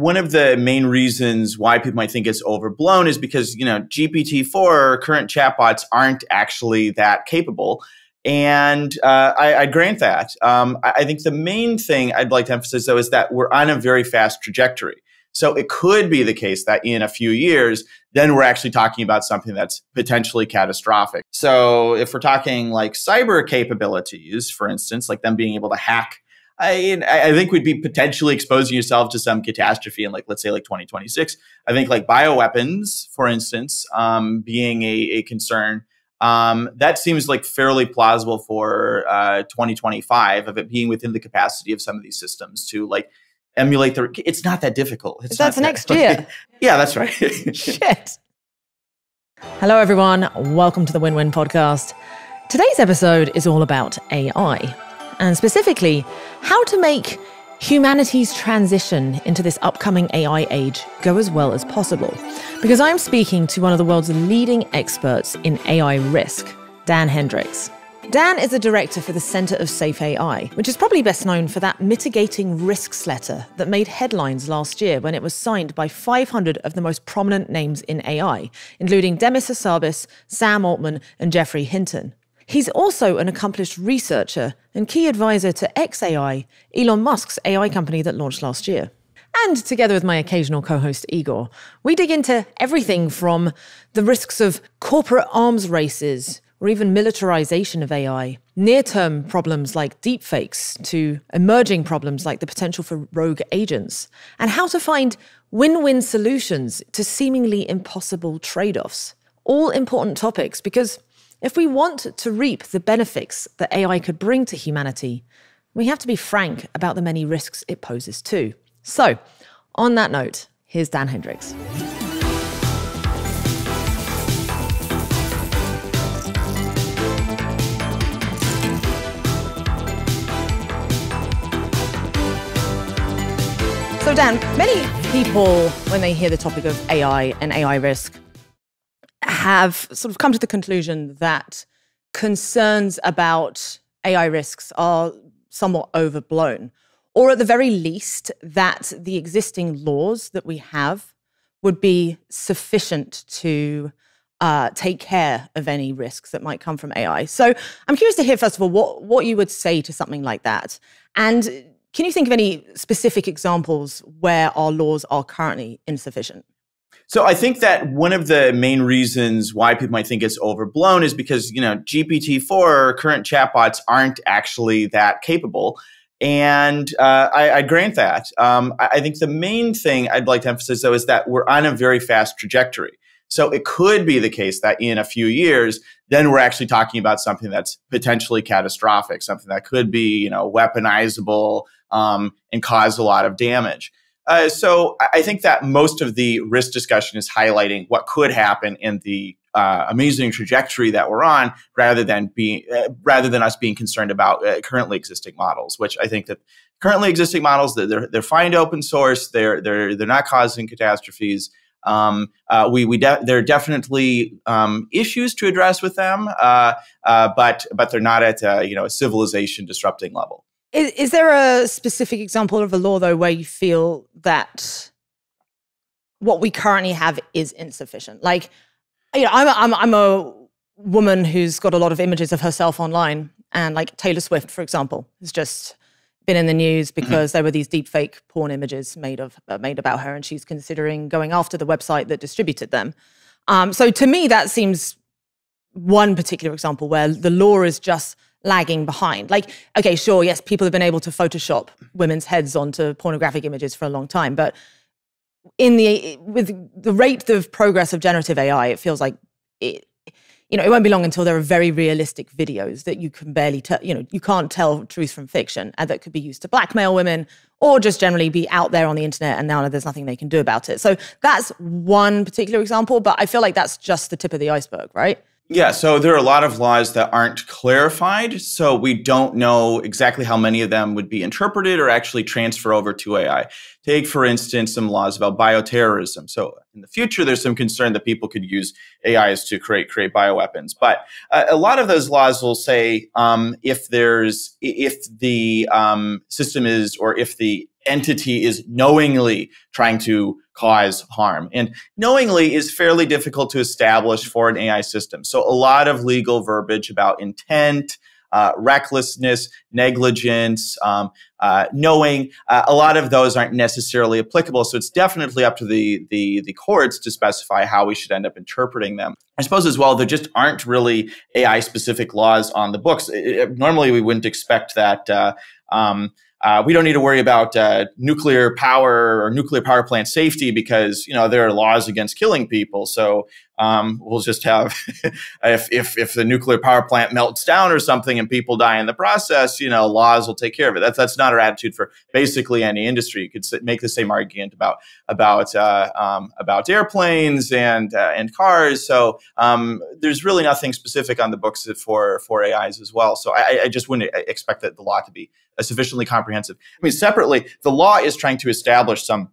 one of the main reasons why people might think it's overblown is because, you know, GPT-4 current chatbots aren't actually that capable. And uh, I, I, grant that. Um, I, I think the main thing I'd like to emphasize, though, is that we're on a very fast trajectory. So it could be the case that in a few years, then we're actually talking about something that's potentially catastrophic. So if we're talking like cyber capabilities, for instance, like them being able to hack I, I think we'd be potentially exposing yourself to some catastrophe in like let's say like 2026 i think like bioweapons for instance um, being a, a concern um, that seems like fairly plausible for uh, 2025 of it being within the capacity of some of these systems to like emulate the. It's not that difficult. It's that's next that, year. yeah, that's right. Shit. Hello, everyone. Welcome to the Win Win podcast. Today's episode is all about AI, and specifically how to make humanity's transition into this upcoming AI age go as well as possible. Because I'm speaking to one of the world's leading experts in AI risk, Dan Hendrycks. Dan is a director for the Centre of Safe AI, which is probably best known for that mitigating risks letter that made headlines last year when it was signed by 500 of the most prominent names in AI, including Demis Hassabis, Sam Altman, and Geoffrey Hinton. He's also an accomplished researcher and key advisor to XAI, Elon Musk's AI company that launched last year. And together with my occasional co host Igor, we dig into everything from the risks of corporate arms races or even militarization of AI, near term problems like deepfakes, to emerging problems like the potential for rogue agents, and how to find win win solutions to seemingly impossible trade offs. All important topics because if we want to reap the benefits that AI could bring to humanity, we have to be frank about the many risks it poses too. So, on that note, here's Dan Hendrycks. So, Dan, many people, when they hear the topic of AI and AI risk, have sort of come to the conclusion that concerns about AI risks are somewhat overblown, or at the very least, that the existing laws that we have would be sufficient to uh, take care of any risks that might come from AI. So I'm curious to hear, first of all, what, what you would say to something like that. And can you think of any specific examples where our laws are currently insufficient? So I think that one of the main reasons why people might think it's overblown is because, you know, GPT-4 current chatbots aren't actually that capable. And uh, I, I, grant that. Um, I, I think the main thing I'd like to emphasize, though, is that we're on a very fast trajectory. So it could be the case that in a few years, then we're actually talking about something that's potentially catastrophic, something that could be, you know, weaponizable um, and cause a lot of damage. Uh, so I think that most of the risk discussion is highlighting what could happen in the uh, amazing trajectory that we're on, rather than being uh, rather than us being concerned about uh, currently existing models. Which I think that currently existing models they're they're fine to open source. They're they're they're not causing catastrophes. Um, uh, we we there are definitely um, issues to address with them, uh, uh, but but they're not at a, you know a civilization disrupting level. Is, is there a specific example of a law, though, where you feel that what we currently have is insufficient? Like, you know, I'm a, I'm, I'm a woman who's got a lot of images of herself online, and like Taylor Swift, for example, has just been in the news mm-hmm. because there were these deep fake porn images made of uh, made about her, and she's considering going after the website that distributed them. Um, so to me, that seems one particular example where the law is just lagging behind. Like, okay, sure, yes, people have been able to Photoshop women's heads onto pornographic images for a long time, but in the with the rate of progress of generative AI, it feels like it, you know, it won't be long until there are very realistic videos that you can barely tell, you know, you can't tell truth from fiction and that could be used to blackmail women or just generally be out there on the internet and now there's nothing they can do about it. So that's one particular example, but I feel like that's just the tip of the iceberg, right? Yeah, so there are a lot of laws that aren't clarified. So we don't know exactly how many of them would be interpreted or actually transfer over to AI. Take, for instance, some laws about bioterrorism. So in the future, there's some concern that people could use AIs to create create bioweapons. But uh, a lot of those laws will say um, if there's if the um, system is or if the entity is knowingly trying to cause harm. And knowingly is fairly difficult to establish for an AI system. So a lot of legal verbiage about intent, uh, recklessness, negligence, um, uh, knowing. Uh, a lot of those aren't necessarily applicable. So it's definitely up to the, the, the courts to specify how we should end up interpreting them. I suppose as well, there just aren't really AI specific laws on the books. It, it, normally, we wouldn't expect that. Uh, um, uh, we don't need to worry about uh, nuclear power or nuclear power plant safety because you know there are laws against killing people. So um, we'll just have if, if if the nuclear power plant melts down or something and people die in the process, you know, laws will take care of it. That's that's not our attitude for basically any industry. You could make the same argument about about uh, um, about airplanes and uh, and cars. So um, there's really nothing specific on the books for for AIs as well. So I, I just wouldn't expect that the law to be sufficiently comprehensive. I mean, separately, the law is trying to establish some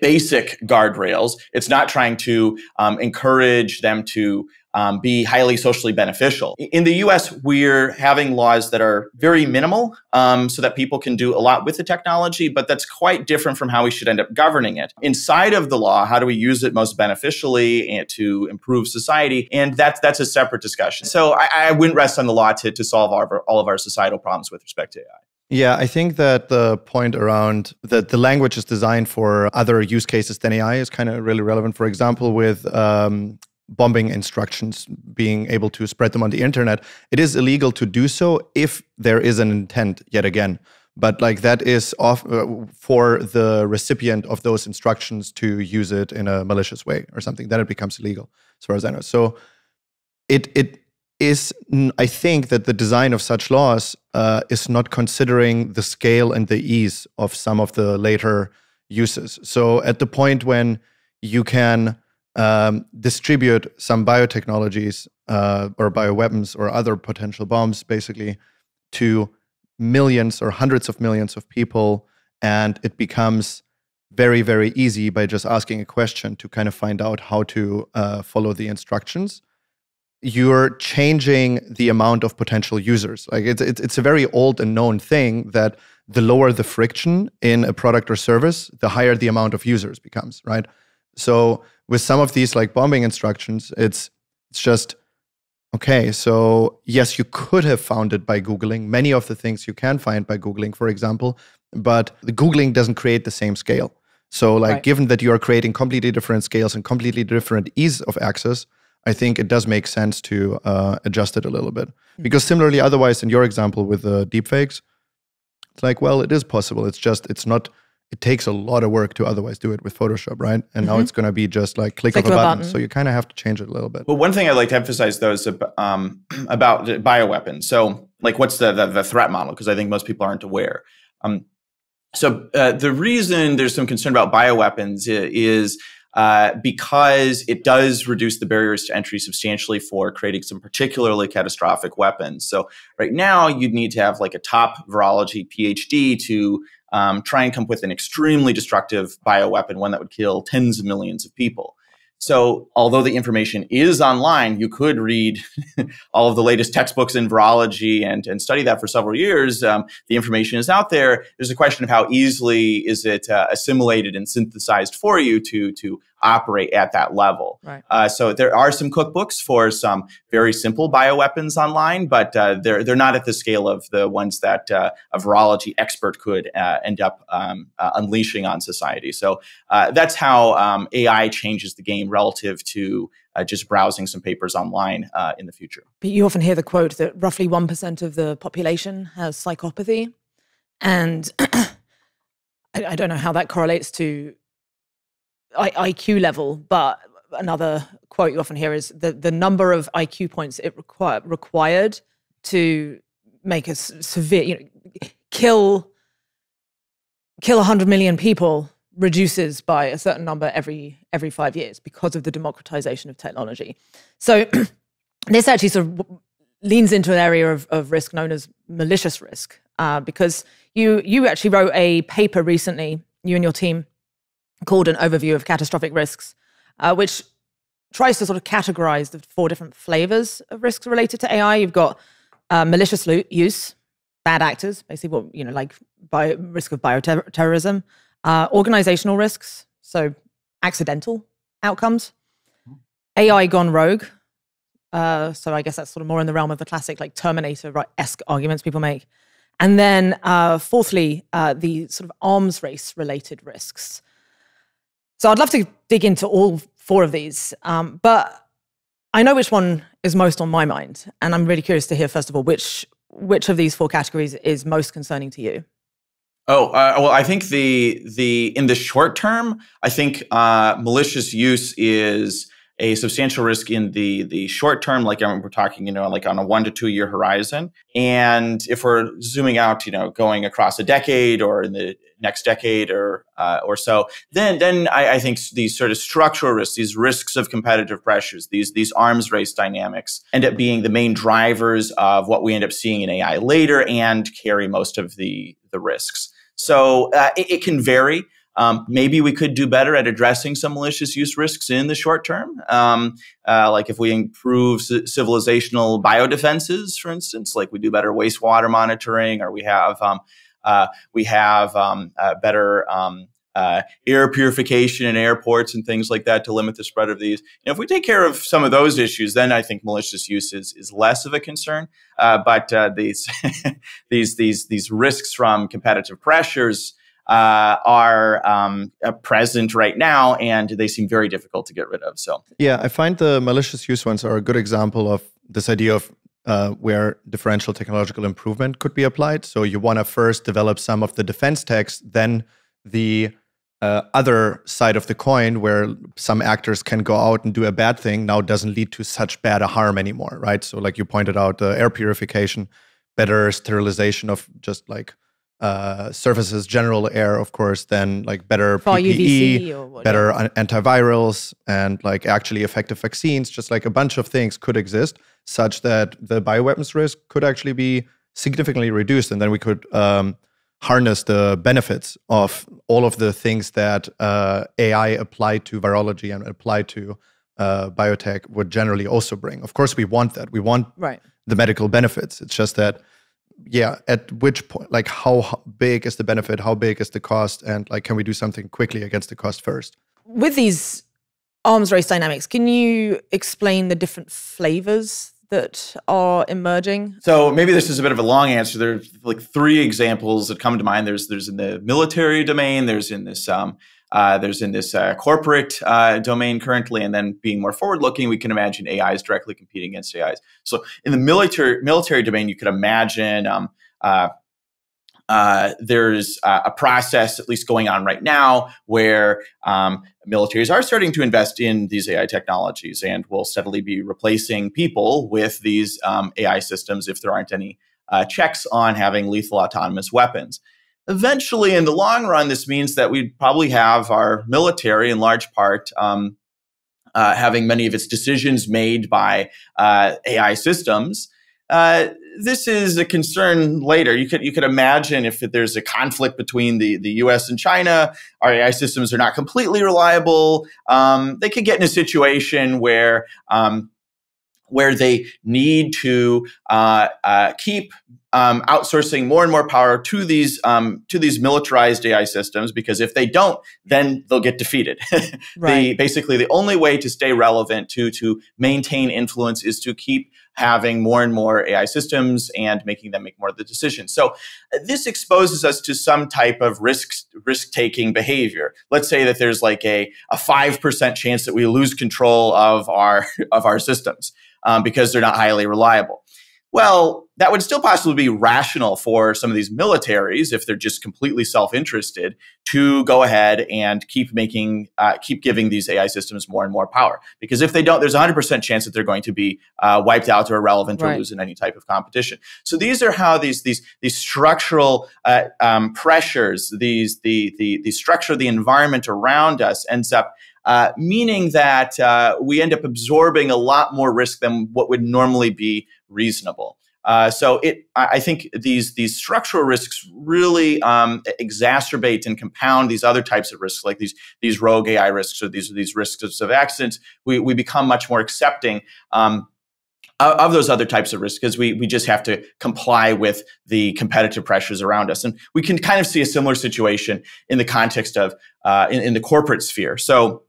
basic guardrails. It's not trying to um, encourage them to um, be highly socially beneficial. In the US, we're having laws that are very minimal um, so that people can do a lot with the technology, but that's quite different from how we should end up governing it. Inside of the law, how do we use it most beneficially and to improve society? And that's, that's a separate discussion. So I, I wouldn't rest on the law to, to solve our, all of our societal problems with respect to AI. Yeah, I think that the point around that the language is designed for other use cases than AI is kind of really relevant. For example, with um, bombing instructions, being able to spread them on the internet, it is illegal to do so if there is an intent, yet again. But like that is off uh, for the recipient of those instructions to use it in a malicious way or something, then it becomes illegal, as far as I know. So it it is I think that the design of such laws uh, is not considering the scale and the ease of some of the later uses. So at the point when you can um, distribute some biotechnologies uh, or bioweapons or other potential bombs, basically, to millions or hundreds of millions of people, and it becomes very, very easy by just asking a question to kind of find out how to uh, follow the instructions you're changing the amount of potential users. Like it's, it's, it's a very old and known thing that the lower the friction in a product or service, the higher the amount of users becomes, right? So with some of these like bombing instructions, it's it's just okay. So yes, you could have found it by googling many of the things you can find by googling, for example, but the googling doesn't create the same scale. So like right. given that you are creating completely different scales and completely different ease of access, I think it does make sense to uh, adjust it a little bit. Hmm. Because similarly, otherwise, in your example with the deepfakes, it's like, well, it is possible. It's just, it's not, it takes a lot of work to otherwise do it with Photoshop, right? And mm-hmm. now it's going to be just like click, click of a button. button. So you kind of have to change it a little bit. Well, one thing I'd like to emphasize though is um, about bioweapons. So, like, what's the, the, the threat model? Because I think most people aren't aware. Um, so, uh, the reason there's some concern about bioweapons is uh, because it does reduce the barriers to entry substantially for creating some particularly catastrophic weapons. So right now, you'd need to have like a top virology PhD to um, try and come up with an extremely destructive bioweapon, one that would kill tens of millions of people. So, although the information is online, you could read all of the latest textbooks in virology and, and study that for several years. Um, the information is out there. There's a question of how easily is it uh, assimilated and synthesized for you to to operate at that level. Right. Uh, so there are some cookbooks for some very simple bioweapons online, but uh, they're they're not at the scale of the ones that uh, a virology expert could uh, end up um, uh, unleashing on society. So uh, that's how um, AI changes the game relative to. just browsing some papers online in the future. But you often hear the quote that roughly 1% of the population has psychopathy. And I, I don't know how that correlates to IQ level, but another quote you often hear is the the number of IQ points it require, required to make a severe, you know, kill kill 100 million people reduces by a certain number every every 5 years because of the democratization of technology. So this actually sort of leans into an area of, of risk known as malicious risk uh, because you you actually wrote a paper recently you and your team called an overview of catastrophic risks, uh, which tries to sort of categorize the four different flavors of risks related to AI. You've got uh, malicious use, bad actors, basically, what you know, like bio, risk of bioterrorism, uh, organizational risks, so accidental outcomes, AI gone rogue. Uh, so I guess that's sort of more in the realm of the classic like Terminator esque arguments people make. And then uh, fourthly, uh, the sort of arms race related risks. So I'd love to dig into all four of these, um, but I know which one is most on my mind, and I'm really curious to hear first of all which which of these four categories is most concerning to you. Oh uh, well, I think the the in the short term, I think uh, malicious use is a substantial risk in the the short term, like we're talking, you know, like on a one to two year horizon. And if we're zooming out, you know, going across a decade or in the next decade or uh, or so, then then I, I, think these sort of structural risks, these risks of competitive pressures, these these arms race dynamics, end up being the main drivers of what we end up seeing in AI later, and carry most of the the risks. So uh, it, it can vary. Um, maybe we could do better at addressing some malicious use risks in the short term. Um, uh, like if we improve c- civilizational biodefenses, for instance, like we do better wastewater monitoring, or we have um, uh, we have um, uh, better um, uh, air purification in airports and things like that to limit the spread of these. You know, if we take care of some of those issues, then I think malicious use is, is less of a concern. Uh, but uh, these these these these risks from competitive pressures uh, are um, uh, present right now, and they seem very difficult to get rid of. So, yeah, I find the malicious use ones are a good example of this idea of uh, where differential technological improvement could be applied. So, you want to first develop some of the defense techs, then the uh, other side of the coin where some actors can go out and do a bad thing now doesn't lead to such bad a harm anymore, right? So, like you pointed out, the air purification, better sterilization of just like uh, surfaces general air, of course, then like better For PPE, better antivirals, and like actually effective vaccines. Just like a bunch of things could exist, such that the bioweapons risk could actually be significantly reduced, and then we could um, harness the benefits of all of the things that uh, AI applied to virology and applied to uh, biotech would generally also bring. Of course, we want that. We want right. the medical benefits. It's just that yeah at which point like how big is the benefit? How big is the cost? And like can we do something quickly against the cost first? With these arms race dynamics can you explain the different flavors that are emerging? So maybe this is a bit of a long answer. There's like three examples that come to mind. There's there's in the military domain there's in this um, uh, there's in this uh, corporate uh, domain currently, and then being more forward looking, we can imagine AIs directly competing against AIs. So in the military military domain, you could imagine um, uh, uh, there's uh, a process, at least going on right now, where um, militaries are starting to invest in these AI technologies and will steadily be replacing people with these um, AI systems if there aren't any checks on having lethal autonomous weapons. Eventually, in the long run, this means that we'd probably have our military, in large part, um, uh, having many of its decisions made by uh, AI systems. Uh, this is a concern later. You could you could imagine if there's a conflict between the, the U.S. and China, our AI systems are not completely reliable. Um, they could get in a situation where um, where they need to uh, uh, keep um, outsourcing more and more power to these um, to these militarized AI systems because if they don't, then they'll get defeated. right. the, basically, the only way to stay relevant to to maintain influence is to keep having more and more AI systems and making them make more of the decisions. So uh, this exposes us to some type of risk risk taking behavior. Let's say that there's like a a five percent chance that we lose control of our of our systems um, because they're not highly reliable. Well, that would still possibly be rational for some of these militaries if they're just completely self-interested to go ahead and keep making, uh, keep giving these AI systems more and more power. Because if they don't, there's a hundred percent chance that they're going to be uh, wiped out or irrelevant right. or lose in any type of competition. So these are how these these these structural uh, um, pressures, these the the the structure of the environment around us ends up uh, meaning that uh, we end up absorbing a lot more risk than what would normally be reasonable. Uh, so it, I think these these structural risks really um, exacerbate and compound these other types of risks, like these these rogue AI risks or these these risks of accidents. We we become much more accepting. Um, of those other types of risks because we, we just have to comply with the competitive pressures around us. And we can kind of see a similar situation in the context of uh, in, in the corporate sphere. So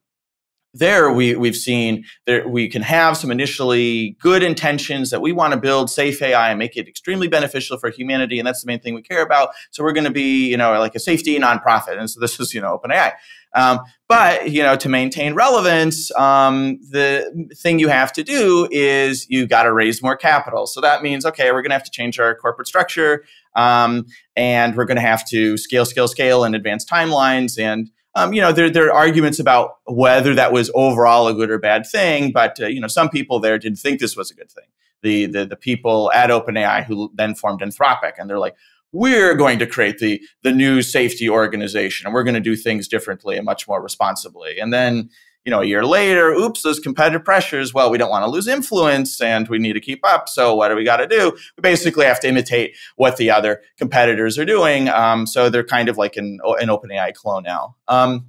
there we, we've seen that we can have some initially good intentions that we want to build safe AI and make it extremely beneficial for humanity. And that's the main thing we care about. So we're going to be, you know, like a safety nonprofit. And so this is, you know, OpenAI. Um, but, you know, to maintain relevance, um, the thing you have to do is you got to raise more capital. So that means, okay, we're going to have to change our corporate structure. Um, and we're going to have to scale, scale, scale and advance timelines and um, you know, there, there are arguments about whether that was overall a good or bad thing, but uh, you know, some people there did think this was a good thing. The, the the people at OpenAI who then formed Anthropic, and they're like, we're going to create the the new safety organization, and we're going to do things differently and much more responsibly. And then you know, a year later, oops, those competitive pressures. Well, we don't want to lose influence and we need to keep up. So what do we got to do? We basically have to imitate what the other competitors are doing. Um, so they're kind of like an, an OpenAI clone now. Um,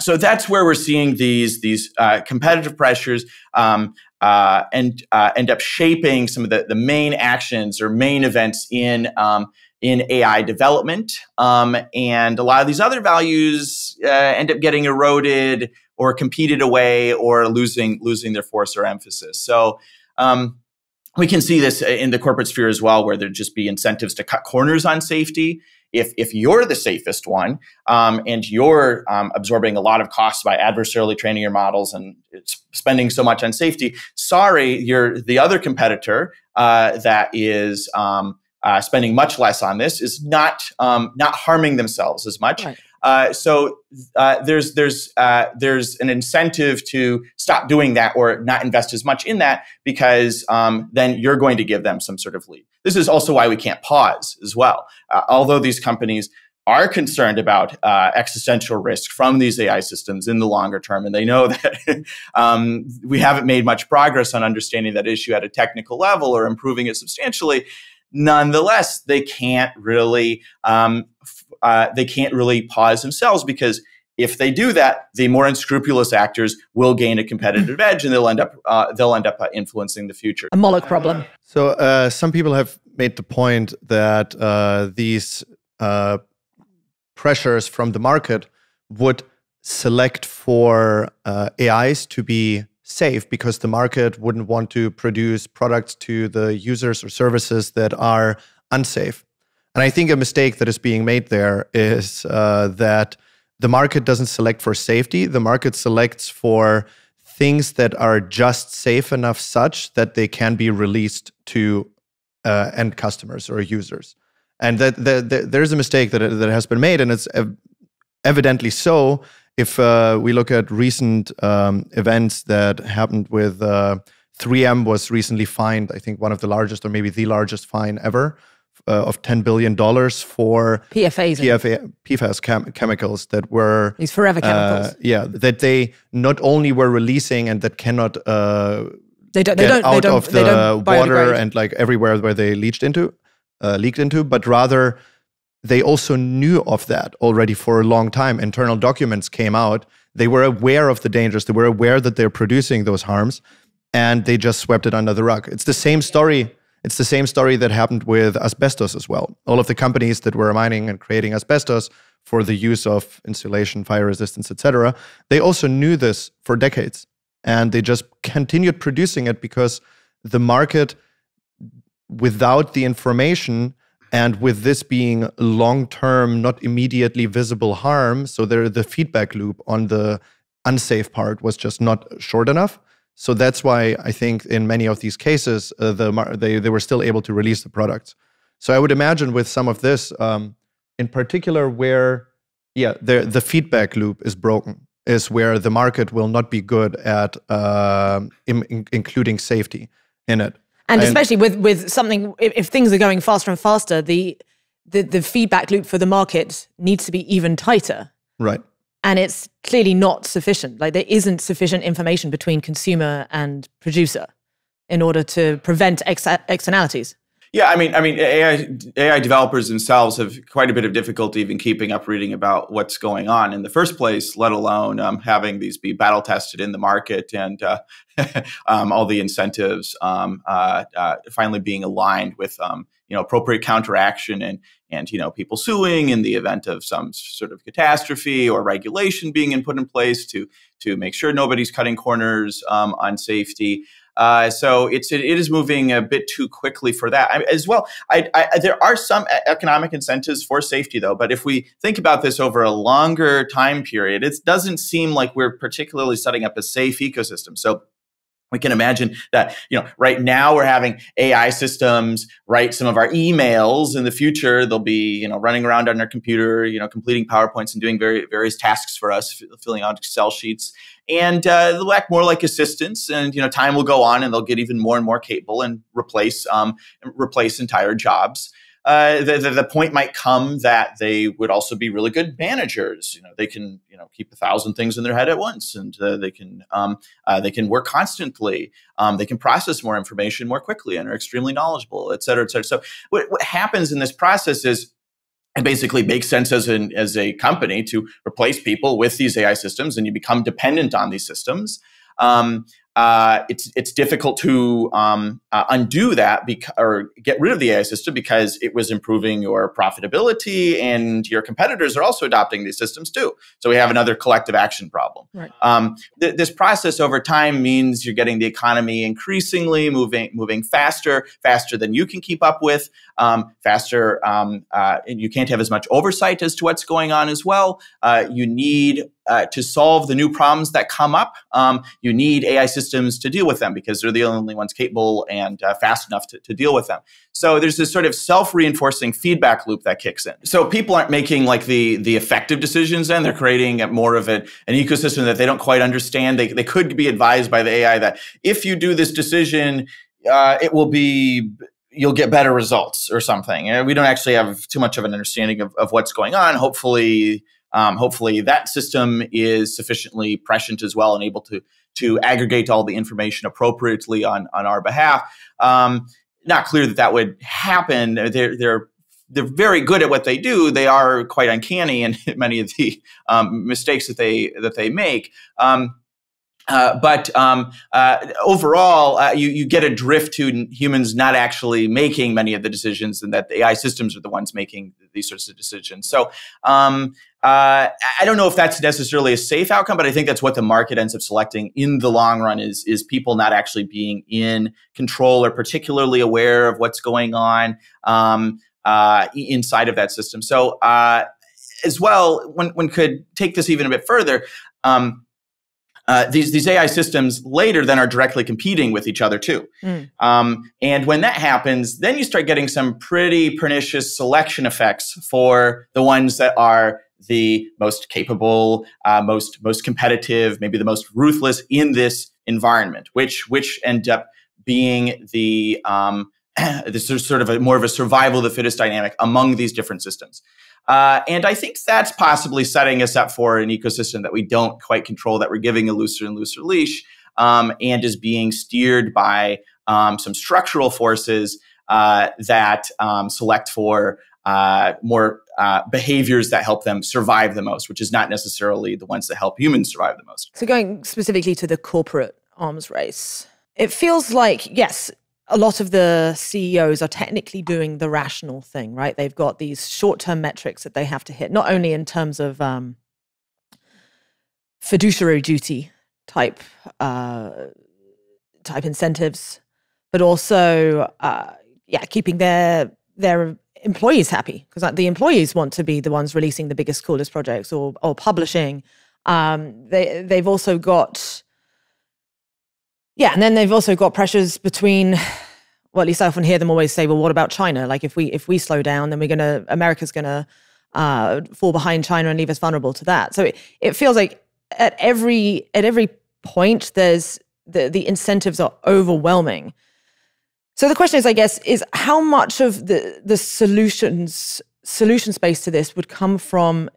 so that's where we're seeing these these uh, competitive pressures um, uh, and uh, end up shaping some of the, the main actions or main events in um, in AI development. Um, and a lot of these other values uh, end up getting eroded or competed away or losing losing their force or emphasis. So um, we can see this in the corporate sphere as well, where there'd just be incentives to cut corners on safety. If, if you're the safest one um, and you're um, absorbing a lot of costs by adversarially training your models and spending so much on safety, sorry, you're the other competitor uh, that is um, uh, spending much less on this is not um, not harming themselves as much. Right. Uh, so uh, there's there's uh, there's an incentive to stop doing that or not invest as much in that because um, then you're going to give them some sort of lead. This is also why we can't pause as well. Uh, although these companies are concerned about uh, existential risk from these AI systems in the longer term, and they know that um, we haven't made much progress on understanding that issue at a technical level or improving it substantially. Nonetheless, they can't really um, uh, they can't really pause themselves because if they do that, the more unscrupulous actors will gain a competitive edge, and they'll end up uh, they'll end up uh, influencing the future. A Moloch problem. So uh, some people have made the point that uh, these uh, pressures from the market would select for uh, AIs to be safe because the market wouldn't want to produce products to the users or services that are unsafe. And I think a mistake that is being made there is uh, that the market doesn't select for safety. The market selects for things that are just safe enough such that they can be released to uh, end customers or users. And that, that, that, there's a mistake that, that has been made, and it's ev- evidently so. If uh, we look at recent um, events that happened with 3M uh, was recently fined, I think one of the largest or maybe the largest fine ever uh, of ten billion dollars for PFAS, PFA, PFAS chem chemicals that were these forever chemicals. Uh, yeah, that they not only were releasing and that cannot uh, they don't, they get don't, out they of the water and like everywhere where they leached into, uh, leaked into, but rather they also knew of that already for a long time. Internal documents came out. They were aware of the dangers. They were aware that they're producing those harms, and they just swept it under the rug. It's the same story it's the same story that happened with asbestos as well. All of the companies that were mining and creating asbestos for the use of insulation, fire resistance, etc., they also knew this for decades, and they just continued producing it because the market, without the information, and with this being long-term, not immediately visible harm, so there the feedback loop on the unsafe part was just not short enough. So that's why I think in many of these cases, uh, the they they were still able to release the products. So I would imagine with some of this, um, in particular, where yeah, the the feedback loop is broken, is where the market will not be good at uh, in, in, including safety in it. And, and especially with with something, if, if things are going faster and faster, the the the feedback loop for the market needs to be even tighter. Right and it's clearly not sufficient. Like there isn't sufficient information between consumer and producer in order to prevent ex- externalities. Yeah, I mean, I mean, AI AI developers themselves have quite a bit of difficulty even keeping up reading about what's going on in the first place, let alone um, having these be battle tested in the market and uh, um, all the incentives um, uh, uh, finally being aligned with um, you know appropriate counteraction and and you know people suing in the event of some sort of catastrophe or regulation being put in place to to make sure nobody's cutting corners um, on safety. Uh, so it's it, it is moving a bit too quickly for that I, as well. I, I, there are some economic incentives for safety, though. But if we think about this over a longer time period, it doesn't seem like we're particularly setting up a safe ecosystem. So we can imagine that you know right now we're having ai systems write some of our emails in the future they'll be you know running around on our computer you know completing powerpoints and doing very, various tasks for us filling out excel sheets and uh, they'll act more like assistants and you know time will go on and they'll get even more and more capable and replace um, replace entire jobs uh, the, the, the, point might come that they would also be really good managers. You know, they can you know keep a thousand things in their head at once, and uh, they can um, uh, they can work constantly. Um, they can process more information more quickly and are extremely knowledgeable, et cetera, et cetera. So what, what happens in this process is it basically makes sense as an as a company to replace people with these AI systems, and you become dependent on these systems. Um, uh, it's it's difficult to um, uh, undo that beca- or get rid of the AI system because it was improving your profitability, and your competitors are also adopting these systems too. So we have another collective action problem. Right. Um, th- this process over time means you're getting the economy increasingly moving moving faster, faster than you can keep up with, um, faster, um, uh, and you can't have as much oversight as to what's going on as well. Uh, you need uh, to solve the new problems that come up, um, you need AI systems to deal with them because they're the only ones capable and uh, fast enough to, to, deal with them. So there's this sort of self-reinforcing feedback loop that kicks in. So people aren't making like the the effective decisions, and they're creating more of an, an ecosystem that they don't quite understand. They they could be advised by the AI that if you do this decision, uh, it will be you'll get better results or something. And we don't actually have too much of an understanding of, of what's going on. Hopefully, um, hopefully that system is sufficiently prescient as well and able to to aggregate all the information appropriately on on our behalf. Um, not clear that that would happen. They're they're they're very good at what they do. They are quite uncanny in many of the um, mistakes that they that they make. Um, uh, but um, uh, overall, uh, you, you get a drift to humans not actually making many of the decisions, and that the AI systems are the ones making these sorts of decisions. So um, uh, I don't know if that's necessarily a safe outcome, but I think that's what the market ends up selecting in the long run is is people not actually being in control or particularly aware of what's going on um, uh, inside of that system. So uh, as well, one, one could take this even a bit further. Um, uh, these these AI systems later then are directly competing with each other too. Mm. Um, and when that happens, then you start getting some pretty pernicious selection effects for the ones that are the most capable, uh, most most competitive, maybe the most ruthless in this environment, which which end up being the um, this is sort of a more of a survival of the fittest dynamic among these different systems. Uh, and I think that's possibly setting us up for an ecosystem that we don't quite control, that we're giving a looser and looser leash, um, and is being steered by um, some structural forces uh, that um, select for uh, more uh, behaviors that help them survive the most, which is not necessarily the ones that help humans survive the most. So, going specifically to the corporate arms race, it feels like, yes, a lot of the CEOs are technically doing the rational thing, right? They've got these short term metrics that they have to hit, not only in terms of um, fiduciary duty type uh, type incentives, but also uh, yeah, keeping their their employees happy because the employees want to be the ones releasing the biggest, coolest projects or or publishing. Um, they they've also got yeah, and then they've also got pressures between. Well, at least I often hear them always say, "Well, what about China? Like, if we if we slow down, then we're gonna America's gonna uh, fall behind China and leave us vulnerable to that." So it, it feels like at every at every point, there's the the incentives are overwhelming. So the question is, I guess, is how much of the the solutions solution space to this would come from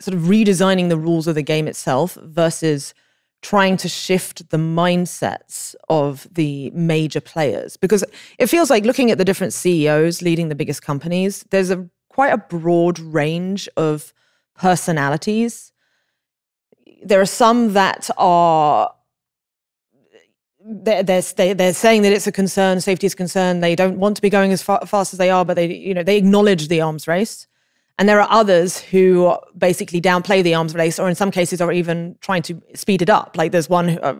sort of redesigning the rules of the game itself versus trying to shift the mindsets of the major players? Because it feels like looking at the different CEOs leading the biggest companies, there's a quite a broad range of personalities. There are some that are they're, they're, they're saying that it's a concern, safety is a concern. They don't want to be going as fast as they are, but they, you know, they acknowledge the arms race. And there are others who basically downplay the arms race, or in some cases are even trying to speed it up. Like there's one, who, uh,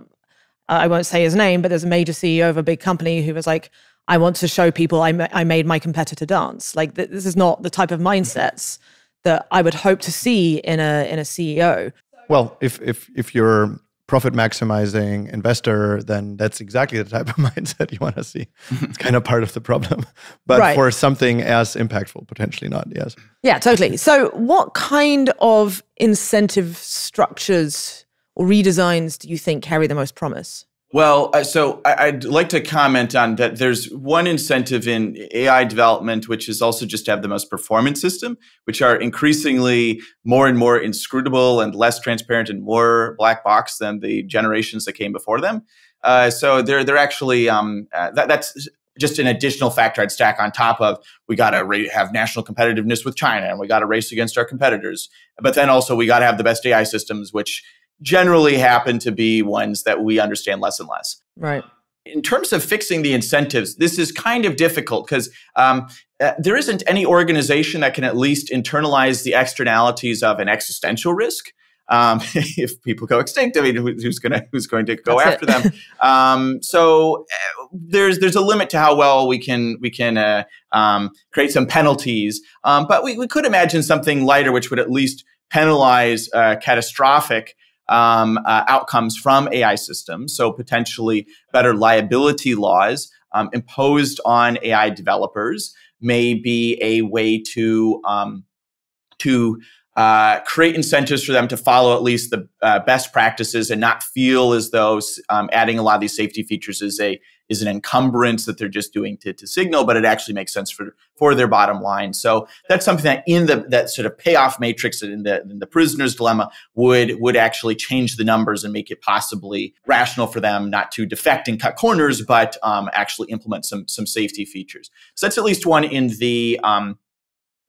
I won't say his name, but there's a major CEO of a big company who was like, I want to show people I, ma- I made my competitor dance. Like th- this is not the type of mindsets that I would hope to see in a in a CEO. Well, if if if you're profit maximizing investor, then that's exactly the type of mindset you want to see. it's kind of part of the problem. But right. for something as impactful, potentially not, yes. Yeah, totally. So, what kind of incentive structures or redesigns do you think carry the most promise? Well, so I, would like to comment on that. There's one incentive in AI development, which is also just to have the most performance system, which are increasingly more and more inscrutable and less transparent and more black box than the generations that came before them. Uh, so they're they're actually um, uh, that, that's just an additional factor I'd stack on top of we got to have national competitiveness with China and we got to race against our competitors. But then also we got to have the best AI systems, which generally happen to be ones that we understand less and less. Right. In terms of fixing the incentives, this is kind of difficult because um, uh, there isn't any organization that can at least internalize the externalities of an existential risk. Um, if people go extinct, I mean, who's going to who's going to go That's after them? Um, so uh, there's there's a limit to how well we can we can uh, um, create some penalties, um, but we, we could imagine something lighter, which would at least penalize uh, catastrophic um, uh, outcomes from AI systems. So potentially better liability laws um, imposed on AI developers may be a way to um, to uh, create incentives for them to follow at least the uh, best practices and not feel as though um, adding a lot of these safety features is a is an encumbrance that they're just doing to, to signal, but it actually makes sense for for their bottom line. So that's something that in the that sort of payoff matrix in the in the prisoner's dilemma would would actually change the numbers and make it possibly rational for them not to defect and cut corners, but um, actually implement some some safety features. So that's at least one in the um,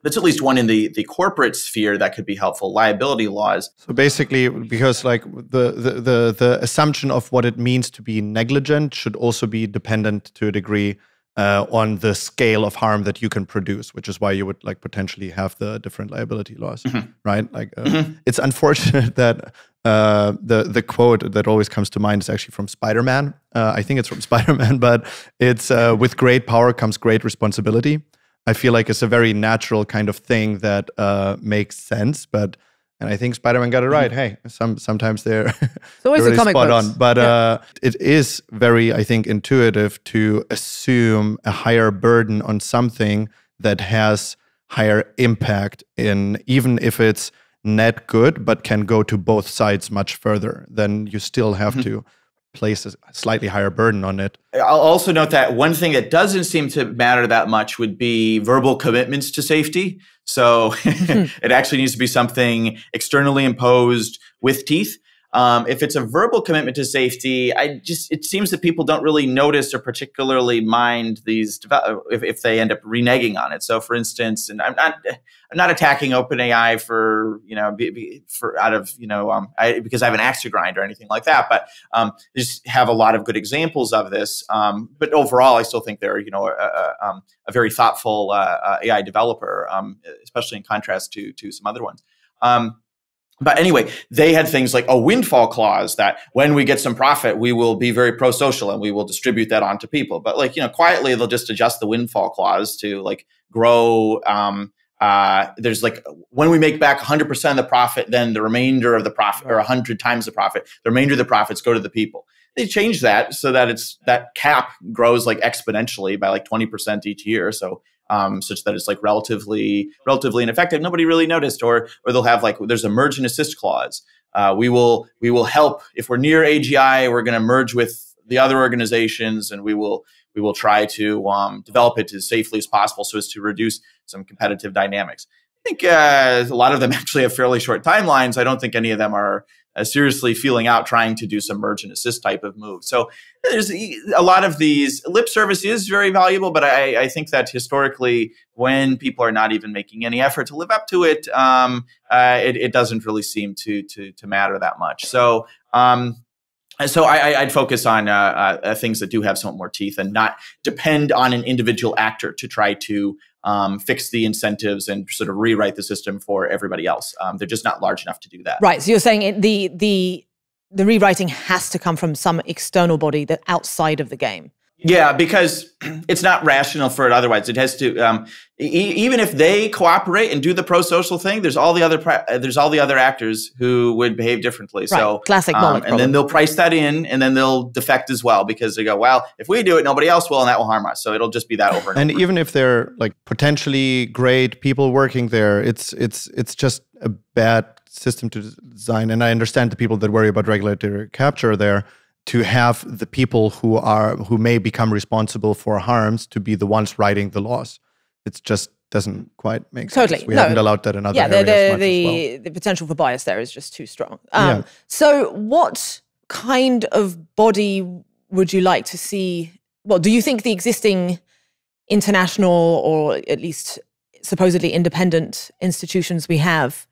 that's at least one in the the corporate sphere that could be helpful liability laws so basically because like the, the the the assumption of what it means to be negligent should also be dependent to a degree uh, on the scale of harm that you can produce which is why you would like potentially have the different liability laws mm-hmm. right like uh, mm-hmm. it's unfortunate that uh, the the quote that always comes to mind is actually from Spider-Man. Uh, I think it's from Spider-Man, but it's uh, with great power comes great responsibility. I feel like it's a very natural kind of thing that uh, makes sense. But and I think Spider-Man got it right. Mm-hmm. Hey, some sometimes they're, it's always they're really comic spot books. on. But yeah. uh, it is very, I think, intuitive to assume a higher burden on something that has higher impact in even if it's net good, but can go to both sides much further. Then you still have mm-hmm. to place a slightly higher burden on it. I'll also note that one thing that doesn't seem to matter that much would be verbal commitments to safety. So hmm. it actually needs to be something externally imposed with teeth. Um, if it's a verbal commitment to safety, I just it seems that people don't really notice or particularly mind these if, if they end up reneging on it. So, for instance, and I'm not I'm not attacking OpenAI for you know be, be, for out of you know um, I, because I have an axe to grind or anything like that, but um, just have a lot of good examples of this. Um, but overall, I still think they're you know a, a, um, a very thoughtful uh, uh, AI developer, um, especially in contrast to to some other ones. Um, but anyway, they had things like a windfall clause that when we get some profit, we will be very pro social and we will distribute that onto people. But like, you know, quietly, they'll just adjust the windfall clause to like grow. Um, uh, there's like when we make back 100% of the profit, then the remainder of the profit or 100 times the profit, the remainder of the profits go to the people. They change that so that it's that cap grows like exponentially by like 20% each year. So um, such that it's like relatively relatively ineffective. Nobody really noticed, or or they'll have like there's a merge and assist clause. Uh, we will we will help if we're near AGI. We're going to merge with the other organizations, and we will we will try to um, develop it as safely as possible so as to reduce some competitive dynamics. I think uh, a lot of them actually have fairly short timelines. I don't think any of them are uh, seriously feeling out trying to do some merge and assist type of move. So there's a lot of these lip service is very valuable, but I, I think that historically, when people are not even making any effort to live up to it, um, uh, it, it, doesn't really seem to to to matter that much. So. Um, so I, would focus on uh, uh, things that do have somewhat more teeth and not depend on an individual actor to try to um, fix the incentives and sort of rewrite the system for everybody else. Um, they're just not large enough to do that. Right. So you're saying it, the the the rewriting has to come from some external body that outside of the game. Yeah, because it's not rational for it otherwise. It has to, um, e- even if they cooperate and do the pro-social thing. There's all the other pra- uh, there's all the other actors who would behave differently. Right. So classic, um, and then they'll price that in, and then they'll defect as well because they go, well, if we do it, nobody else will, and that will harm us. So it'll just be that over. And, and even if they're like potentially great people working there, it's it's it's just a bad system to design. And I understand the people that worry about regulatory capture there to have the people who are who may become responsible for harms to be the ones writing the laws. It just doesn't quite make sense. totally. sense. We no. haven't allowed that in other yeah, areas. Yeah, the the, well. the potential for bias there is just too strong. Um, yeah. So, what kind of body would you like to see? Well, do you think the existing international or at least supposedly independent institutions we have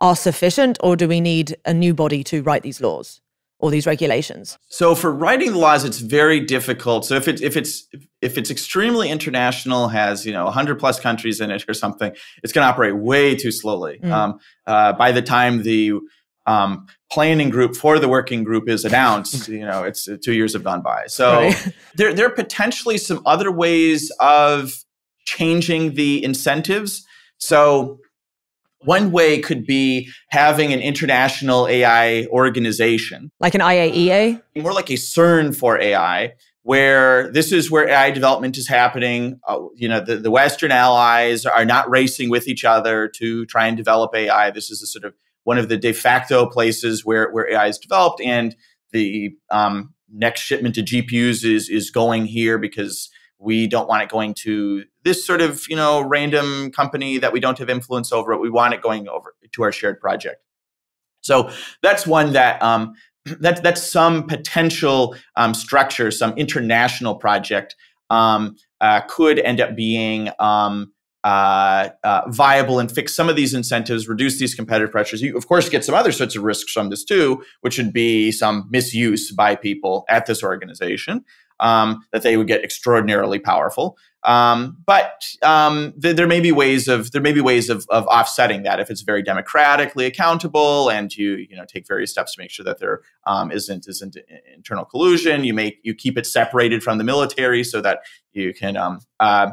are sufficient, or do we need a new body to write these laws? or these regulations? So for writing the laws, it's very difficult. So if it's if it's if it's extremely international, has you know 100 plus countries in it or something, it's going to operate way too slowly. Mm. Um, uh, by the time the um, planning group for the working group is announced, you know, it's uh, two years have gone by. So right. there there are potentially some other ways of changing the incentives. So one way could be having an international AI organization. Like an IAEA? More like a CERN for AI, where this is where AI development is happening. Uh, you know, the, the Western allies are not racing with each other to try and develop AI. This is a sort of one of the de facto places where, where AI is developed. And the um, next shipment of GPUs is, is going here because we don't want it going to this sort of you know random company that we don't have influence over. We want it going over to our shared project. So that's one that um, that's that's some potential um, structure, some international project um, uh, could end up being um, uh, uh, viable and fix some of these incentives, reduce these competitive pressures. You, of course, get some other sorts of risks from this too, which would be some misuse by people at this organization um, that they would get extraordinarily powerful. Um, but um, th- there may be ways of there may be ways of, of offsetting that if it's very democratically accountable and you you know take various steps to make sure that there um, isn't isn't internal collusion. You make you keep it separated from the military so that you can um, uh,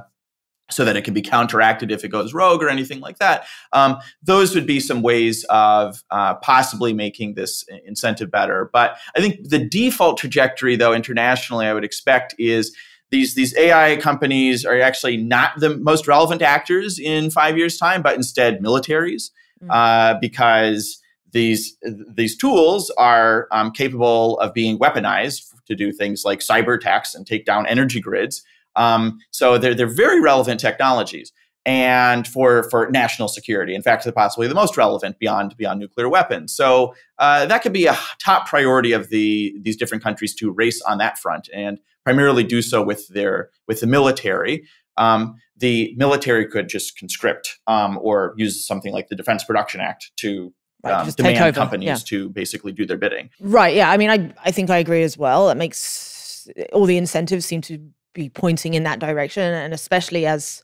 so that it can be counteracted if it goes rogue or anything like that. Um, those would be some ways of uh, possibly making this incentive better. But I think the default trajectory, though, internationally, I would expect is these these AI companies are actually not the most relevant actors in five years' time, but instead militaries, mm-hmm. uh, because these these tools are um, capable of being weaponized to do things like cyber attacks and take down energy grids. Um, so they're, they're very relevant technologies and for, for national security. In fact, they're possibly the most relevant beyond, beyond nuclear weapons. So uh, that could be a top priority of the, these different countries to race on that front and primarily do so with, their, with the military. Um, the military could just conscript um, or use something like the Defense Production Act to Right, um, demand companies yeah. to basically do their bidding. Right. Yeah. I mean, I I think I agree as well. It makes all the incentives seem to be pointing in that direction. And especially as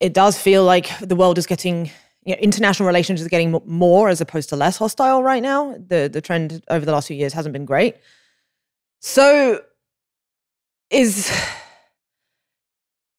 it does feel like the world is getting, you know, international relations is getting more as opposed to less hostile right now. The the trend over the last few years hasn't been great. So is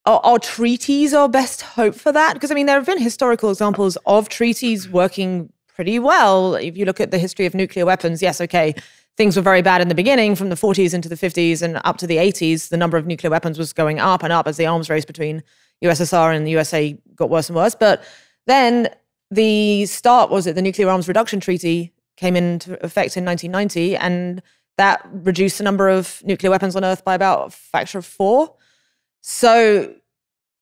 are, are, treaties our best hope for that? Because I mean, there have been historical examples of treaties working pretty well. If you look at the history of nuclear weapons, yes, okay, things were very bad in the beginning from the 40s into the 50s and up to the 80s the number of nuclear weapons was going up and up as the arms race between ussr and the usa got worse and worse. But then the start was it the nuclear arms reduction treaty came into effect in 1990 and that reduced the number of nuclear weapons on earth by about a factor of four. So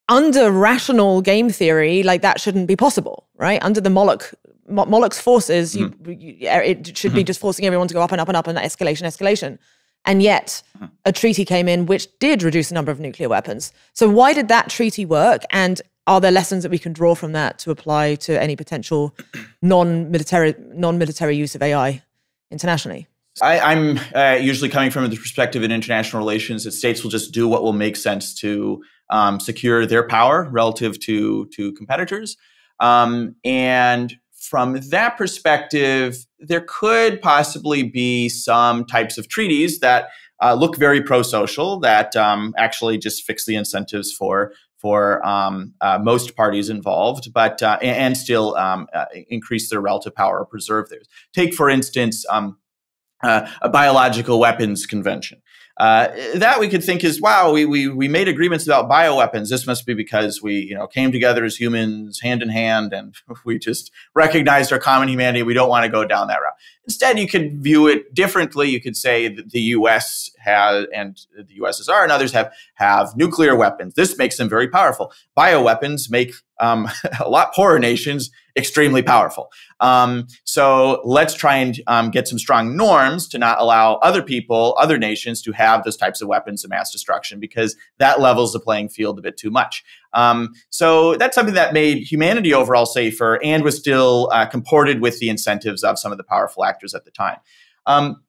under rational game theory like that shouldn't be possible right? Under the moloch Moloch's forces, you, mm. you, it should be mm-hmm. just forcing everyone to go up and up and up and escalation, escalation. And yet, mm-hmm. a treaty came in which did reduce the number of nuclear weapons. So, why did that treaty work? And are there lessons that we can draw from that to apply to any potential non-military non-military use of AI internationally? I, am uh, usually coming from the perspective in international relations that states will just do what will make sense to um, secure their power relative to to competitors, um, and from that perspective, there could possibly be some types of treaties that uh, look very pro-social that um, actually just fix the incentives for for um, uh, most parties involved, but uh, and still um, uh, increase their relative power or preserve theirs. Take for instance um, uh, a biological weapons convention. Uh, that we could think is wow we, we we made agreements about bioweapons. This must be because we you know came together as humans hand in hand and we just recognized our common humanity. We don't want to go down that route. Instead you could view it differently. You could say that the us has and the ussr and others have have nuclear weapons. This makes them very powerful. Bioweapons make um, a lot poorer nations extremely powerful. Um, so let's try and um, get some strong norms to not allow other people, other nations to have those types of weapons of mass destruction because that levels the playing field a bit too much. Um, so that's something that made humanity overall safer and was still uh, comported with the incentives of some of the powerful actors at the time. Um,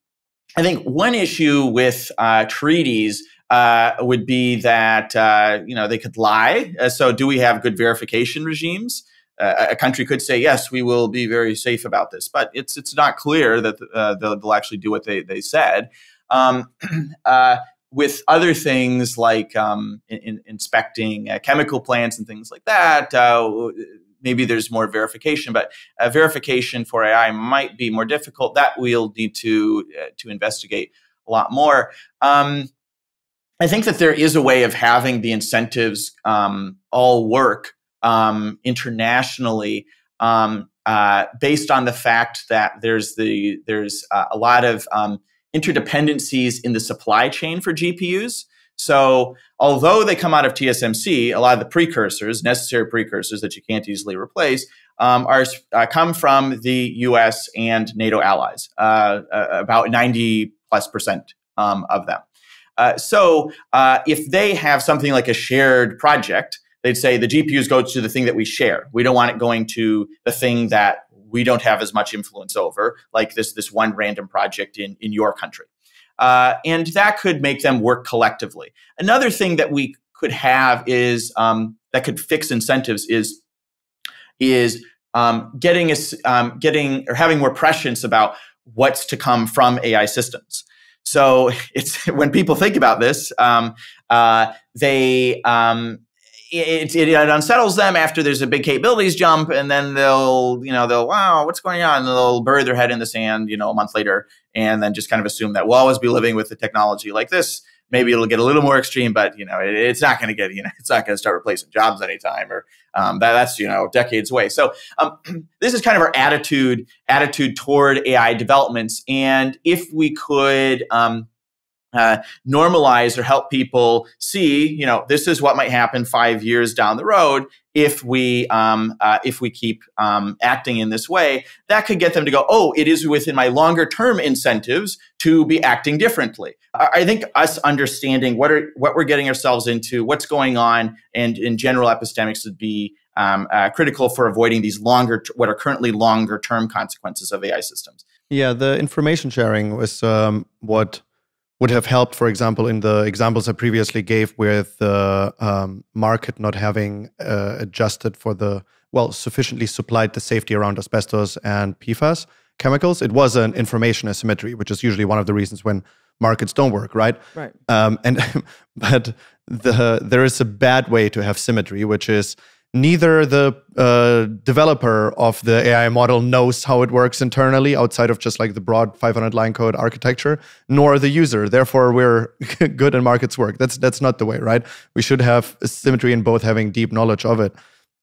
I think one issue with uh, treaties uh, would be that uh, you know they could lie. Uh, so, do we have good verification regimes? Uh, a country could say, yes, we will be very safe about this, but it's it's not clear that uh, they'll, they'll, actually do what they, they said. Um, uh, with other things like um, in, in inspecting chemical plants and things like that, maybe there's more verification, but verification for AI might be more difficult. That we'll need to to investigate a lot more. Um, I think that there is a way of having the incentives um, all work um, internationally um, uh, based on the fact that there's the there's uh, a lot of um, interdependencies in the supply chain for GPUs. So although they come out of TSMC, a lot of the precursors, necessary precursors that you can't easily replace, um, are uh, come from the U.S. and NATO allies. Uh, uh, about ninety plus percent um, of them. Uh, so if they have something like a shared project they'd say the GPUs go to the thing that we share. We don't want it going to the thing that we don't have as much influence over, like this this one random project in in your country. Uh, and that could make them work collectively. Another thing that we could have is um, that could fix incentives is is um, getting us um, getting or having more prescience about what's to come from AI systems. So it's when people think about this, um, uh, they um, it, it, it, unsettles them after there's a big capabilities jump, and then they'll, you know, they'll, wow, what's going on? And they'll bury their head in the sand, you know, a month later, and then just kind of assume that we'll always be living with the technology like this. Maybe it'll get a little more extreme, but you know, it, it's not going to get, you know, it's not going to start replacing jobs anytime, or um, that, that's you know, decades away. So um, this is kind of our attitude attitude toward AI developments, and if we could. Um, uh, normalize or help people see, you know, this is what might happen five years down the road if we um, uh, if we keep um, acting in this way. That could get them to go, oh, it is within my longer term incentives to be acting differently. I think us understanding what are what we're getting ourselves into, what's going on, and in general epistemics would be um, uh, critical for avoiding these longer, what are currently longer term consequences of AI systems. Yeah, the information sharing was um, what would have helped, for example, in the examples I previously gave with the um, market not having uh, adjusted for the, well, sufficiently supplied the safety around asbestos and PFAS chemicals. It was an information asymmetry, which is usually one of the reasons when markets don't work, right? Right. Um, and but the there is a bad way to have symmetry, which is neither the uh, developer of the AI model knows how it works internally outside of just like the broad 500 line code architecture, nor the user. Therefore, we're good and markets work. That's that's not the way, right? We should have symmetry in both having deep knowledge of it.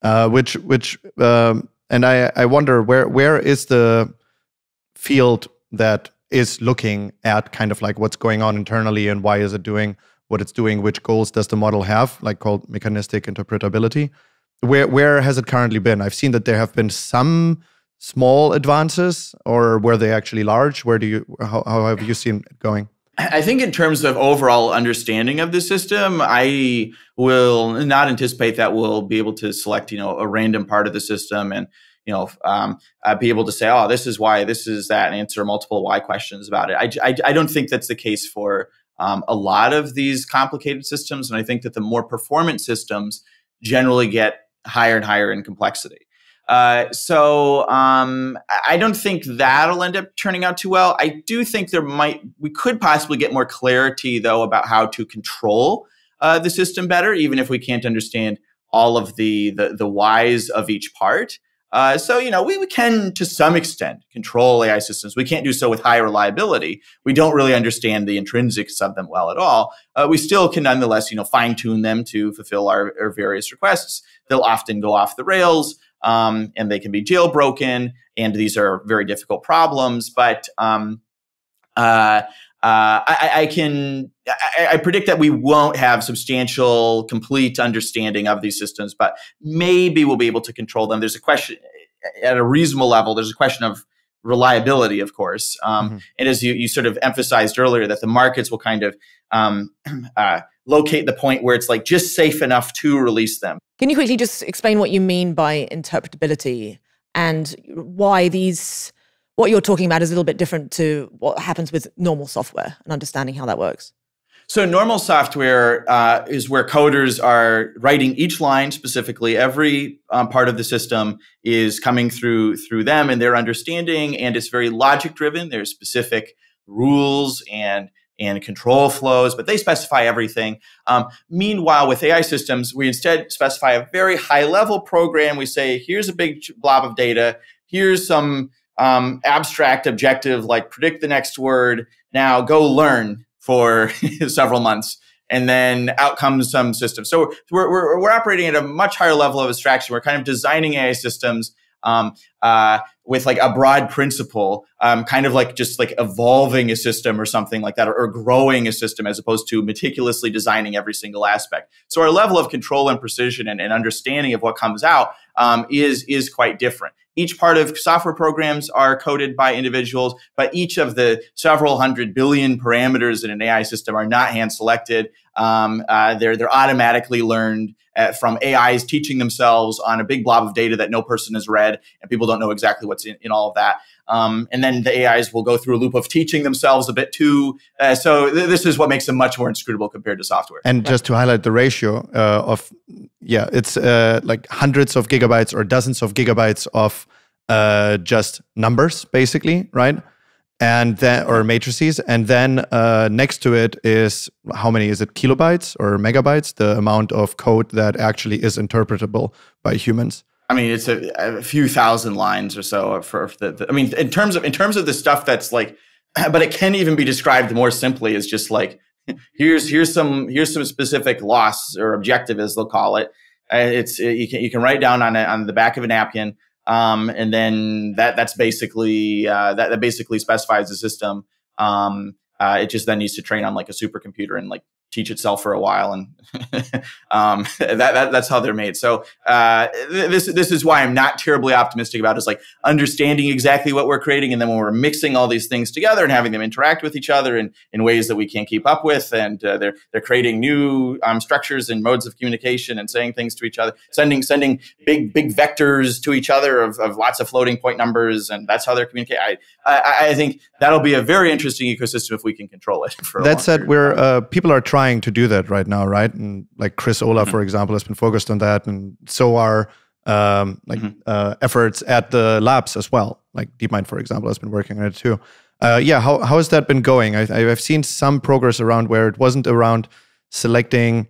Uh, which which um, and I I wonder where where is the field that is looking at kind of like what's going on internally and why is it doing what it's doing which goals does the model have like called mechanistic interpretability where where has it currently been? I've seen that there have been some small advances, or were they actually large? Where do you how, how have you seen it going? I think in terms of overall understanding of the system, I will not anticipate that we'll be able to select, you know, a random part of the system and, you know, um, uh, be able to say, oh, this is why, this is that, and answer multiple why questions about it. I, I, I don't think that's the case for um, a lot of these complicated systems, and I think that the more performant systems generally get higher and higher in complexity. Uh, so um, I don't think that'll end up turning out too well. I do think there might we could possibly get more clarity though about how to control uh, the system better, even if we can't understand all of the the, the whys of each part. Uh, so you know we, we can to some extent control AI systems. We can't do so with high reliability. We don't really understand the intrinsics of them well at all. Uh, we still can nonetheless you know fine tune them to fulfill our, our various requests. They'll often go off the rails um, and they can be jailbroken. And these are very difficult problems. But um, uh, uh, I, I, can I, I, predict that we won't have substantial, complete understanding of these systems, but maybe we'll be able to control them. There's a question at a reasonable level. There's a question of reliability, of course, um, mm-hmm. and as you, you sort of emphasized earlier, that the markets will kind of um, uh, locate the point where it's like just safe enough to release them. Can you quickly just explain what you mean by interpretability and why these what you're talking about is a little bit different to what happens with normal software and understanding how that works? So normal software uh, is where coders are writing each line specifically. Every um, part of the system is coming through through them and their understanding, and it's very logic driven. There's specific rules and and control flows, but they specify everything. Um, meanwhile, with AI systems, we instead specify a very high level program. We say, here's a big blob of data. Here's some um, abstract objective like predict the next word. Now go learn for several months. And then out comes some system. So we're, we're, we're operating at a much higher level of abstraction. We're kind of designing AI systems um, uh, with like a broad principle, um, kind of like just like evolving a system or something like that, or, or, growing a system as opposed to meticulously designing every single aspect. So our level of control and precision and, and understanding of what comes out um, is is quite different. Each part of software programs are coded by individuals, but each of the several hundred billion parameters in an AI system are not hand selected. Um, uh, they're they're automatically learned uh, from AIs teaching themselves on a big blob of data that no person has read, and people don't know exactly what's in, in all of that. Um, and then the AIs will go through a loop of teaching themselves a bit too. Uh, so th- this is what makes them much more inscrutable compared to software. And just to highlight the ratio uh, of, yeah, it's uh, like hundreds of gigabytes or dozens of gigabytes of uh, just numbers, basically, right? And then or matrices and then uh, next to it is how many is it kilobytes or megabytes? The amount of code that actually is interpretable by humans. I mean, it's a, a few thousand lines or so for, for the, the, I mean, in terms of in terms of the stuff that's like, but it can even be described more simply as just like here's here's some here's some specific loss or objective as they'll call it. Uh, it's it, you can you can write down on a, on the back of a napkin, um, and then that that's basically uh, that that basically specifies the system. Um, uh, it just then needs to train on like a supercomputer and like teach itself for a while, and um, that, that, that's how they're made. So uh, this this is why I'm not terribly optimistic about is like understanding exactly what we're creating, and then when we're mixing all these things together and having them interact with each other in, in ways that we can't keep up with, and uh, they're they're creating new um, structures and modes of communication and saying things to each other, sending sending big big vectors to each other of, of lots of floating point numbers, and that's how they're communicating. I, I, I think that'll be a very interesting ecosystem if we can control it. that said, where uh, people are trying trying to do that right now, right? And like Chris Olah, mm-hmm. for example, has been focused on that, and so are um, like mm-hmm. uh, efforts at the labs as well. Like DeepMind, for example, has been working on it too. Uh, yeah, how how has that been going? I, I've seen some progress around where it wasn't around selecting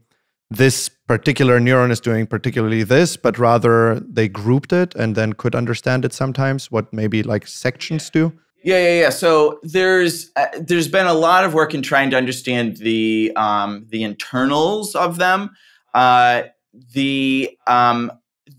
this particular neuron is doing particularly this, but rather they grouped it and then could understand it sometimes. What maybe like sections do. Yeah, yeah, yeah. So there's uh, there's been a lot of work in trying to understand the um, the internals of them. Uh, the um,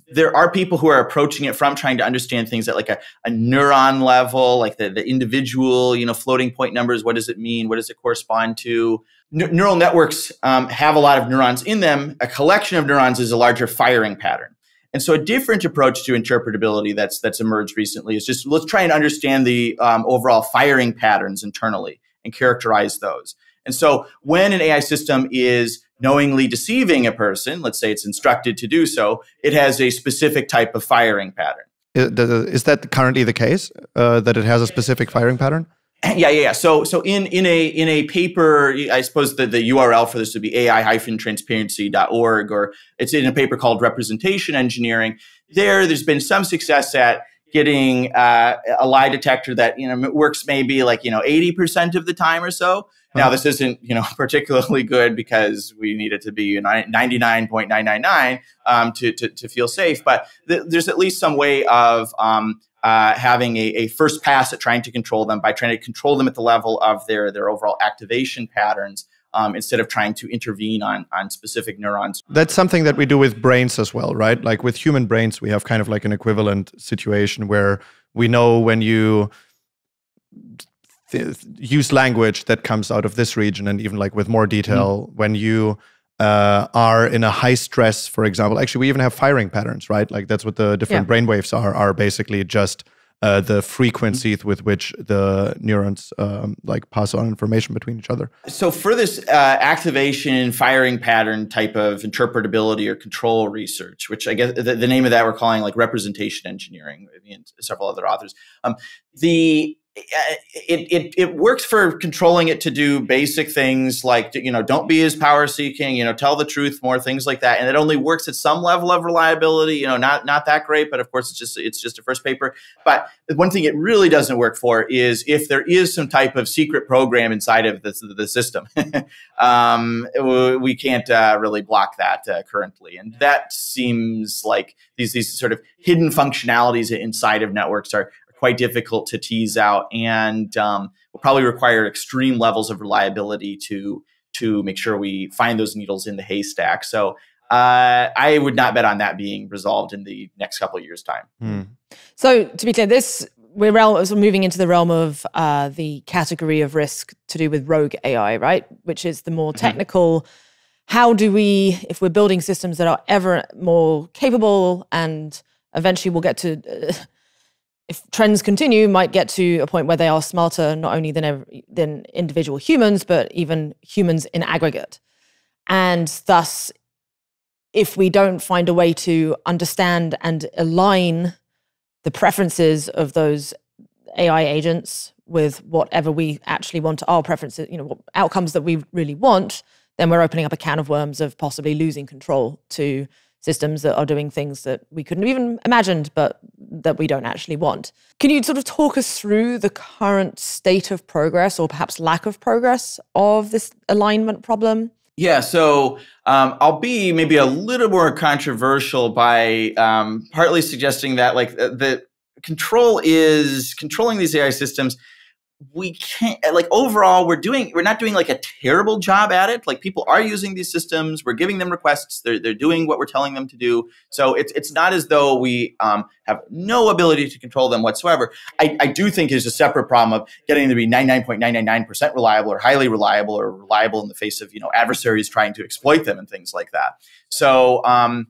there are people who are approaching it from trying to understand things at like a, a neuron level, like the, the individual, you know, floating point numbers. What does it mean? What does it correspond to? N- neural networks um, have a lot of neurons in them. A collection of neurons is a larger firing pattern. And so a different approach to interpretability that's that's emerged recently is just let's try and understand the um, overall firing patterns internally and characterize those. And so when an AI system is knowingly deceiving a person, let's say it's instructed to do so, it has a specific type of firing pattern. Is that currently the case uh, that it has a specific firing pattern? Yeah, yeah, yeah. So, so in in a in a paper, I suppose the, the URL for this would be ai-transparency.org, or it's in a paper called Representation Engineering. There, there's been some success at getting uh, a lie detector that you know works maybe like you know 80% of the time or so now uh-huh. this isn't you know particularly good because we need it to be 99.999 um, to, to, to feel safe but th- there's at least some way of um, uh, having a, a, first pass at trying to control them by trying to control them at the level of their their overall activation patterns um, instead of trying to intervene on on specific neurons. That's something that we do with brains as well, right? Like with human brains, we have kind of like an equivalent situation where we know when you th- use language that comes out of this region, and even like with more detail, mm. when you uh, are in a high stress, for example. Actually, we even have firing patterns, right? Like that's what the different yeah. brainwaves are. Are basically just uh, the frequencies mm-hmm. with which the neurons um, like pass on information between each other. So for this uh, activation firing pattern type of interpretability or control research, which I guess the, the name of that we're calling like representation engineering, and several other authors. Um, the it, it, it works for controlling it to do basic things like you know don't be as power seeking you know tell the truth more things like that. And it only works at some level of reliability you know not not that great but of course it's just it's just a first paper. But one thing it really doesn't work for is if there is some type of secret program inside of the, the system. Um, we can't uh, really block that uh, currently. And that seems like these these sort of hidden functionalities inside of networks are quite difficult to tease out and um, will probably require extreme levels of reliability to to make sure we find those needles in the haystack. So uh, I would not bet on that being resolved in the next couple of years' time. Hmm. So to be clear, this we're moving into the realm of uh, the category of risk to do with rogue AI, right? Which is the more mm-hmm. technical. Mm-hmm. How do we, if we're building systems that are ever more capable and eventually we'll get to uh, if trends continue, might get to a point where they are smarter not only than every, than individual humans, but even humans in aggregate. And thus, if we don't find a way to understand and align the preferences of those AI agents with whatever we actually want our preferences, you know, outcomes that we really want, then we're opening up a can of worms of possibly losing control to systems that are doing things that we couldn't have even imagined, but that we don't actually want. Can you sort of talk us through the current state of progress or perhaps lack of progress of this alignment problem? Yeah, so um, I'll be maybe a little more controversial by um, partly suggesting that like the, the control is controlling these AI systems we can't like overall we're doing we're not doing like a terrible job at it. Like people are using these systems. We're giving them requests. They're, they're doing what we're telling them to do. So it's it's not as though we um, have no ability to control them whatsoever. I, I do think is a separate problem of getting to be 99.999% reliable or highly reliable or reliable in the face of you know adversaries trying to exploit them and things like that. So um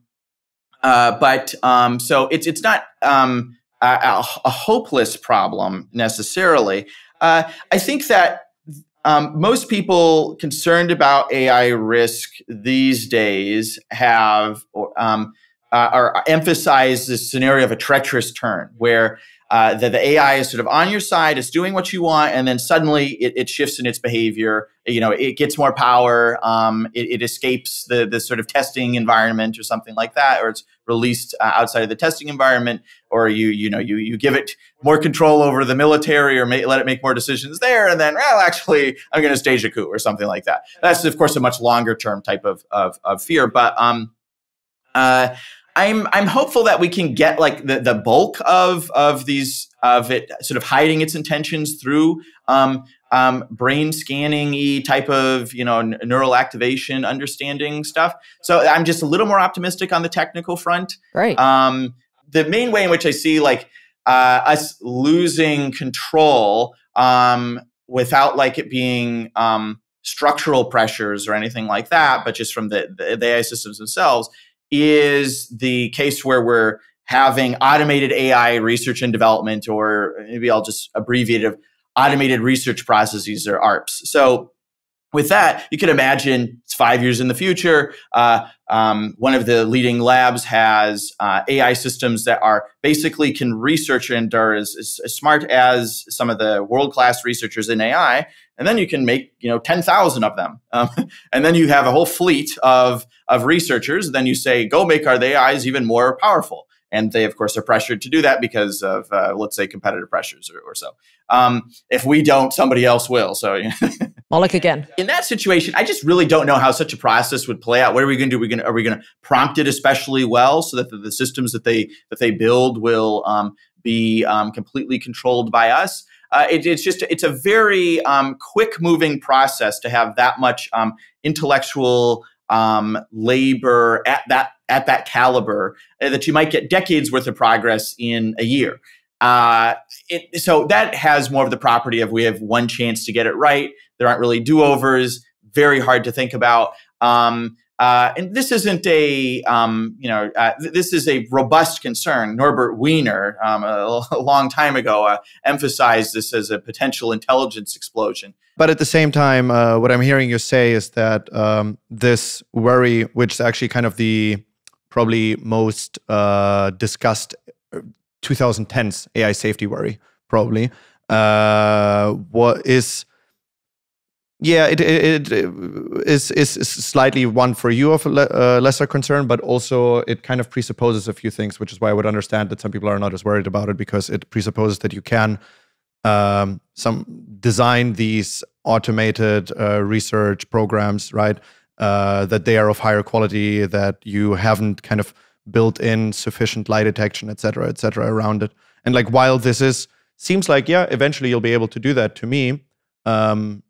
uh but um so it's it's not um a, a hopeless problem necessarily uh, I think that um, most people concerned about AI risk these days have um, uh, or emphasize this scenario of a treacherous turn where uh, the, the, AI is sort of on your side, it's doing what you want, and then suddenly it, it shifts in its behavior. You know, it gets more power, um, it, it, escapes the the sort of testing environment or something like that, or it's released uh, outside of the testing environment, or you you know you you give it more control over the military, or may, let it make more decisions there, and then well, actually, I'm going to stage a coup or something like that. That's of course a much longer term type of of, of fear, but um, uh, I'm I'm hopeful that we can get like the, the bulk of of these of it sort of hiding its intentions through um, um, brain scanning y type of you know neural activation understanding stuff. So I'm just a little more optimistic on the technical front. Right. Um, the main way in which I see like uh, us losing control um, without like it being um, structural pressures or anything like that, but just from the, the, the AI systems themselves is the case where we're having automated AI research and development, or maybe I'll just abbreviate it automated research processes or ARPS. So with that, you can imagine it's five years in the future. Uh, um, one of the leading labs has uh, AI systems that are basically can research and are as, as, smart as some of the world class researchers in AI. And then you can make you know ten thousand of them, um, and then you have a whole fleet of of researchers. Then you say, go make our AIs even more powerful and they of course are pressured to do that because of uh, let's say competitive pressures or, or so um, if we don't somebody else will so Moloch again in that situation i just really don't know how such a process would play out what are we going to do are we going to, are we going to prompt it especially well so that the, the, systems that they that they build will um, be um, completely controlled by us uh, it, it's just it's a very um, quick moving process to have that much um, intellectual um, labor at that at that caliber uh, that you might get decades worth of progress in a year. Uh, it, so that has more of the property of we have one chance to get it right. There aren't really do overs. Very hard to think about. Um, uh, and this isn't a, um, you know, uh, th- this is a robust concern. Norbert Wiener, um, a, long time ago, uh, emphasized this as a potential intelligence explosion. But at the same time, uh, what I'm hearing you say is that um, this worry, which is actually kind of the probably most uh, discussed 2010s uh, AI safety worry, probably, what is yeah, it, it, it is, is, slightly one for you of le, uh, lesser concern, but also it kind of presupposes a few things, which is why I would understand that some people are not as worried about it because it presupposes that you can um, some design these automated uh, research programs, right? Uh, that they are of higher quality, that you haven't kind of built in sufficient lie detection, et cetera, et cetera, around it. And like while this is seems like yeah, eventually you'll be able to do that to me. Um,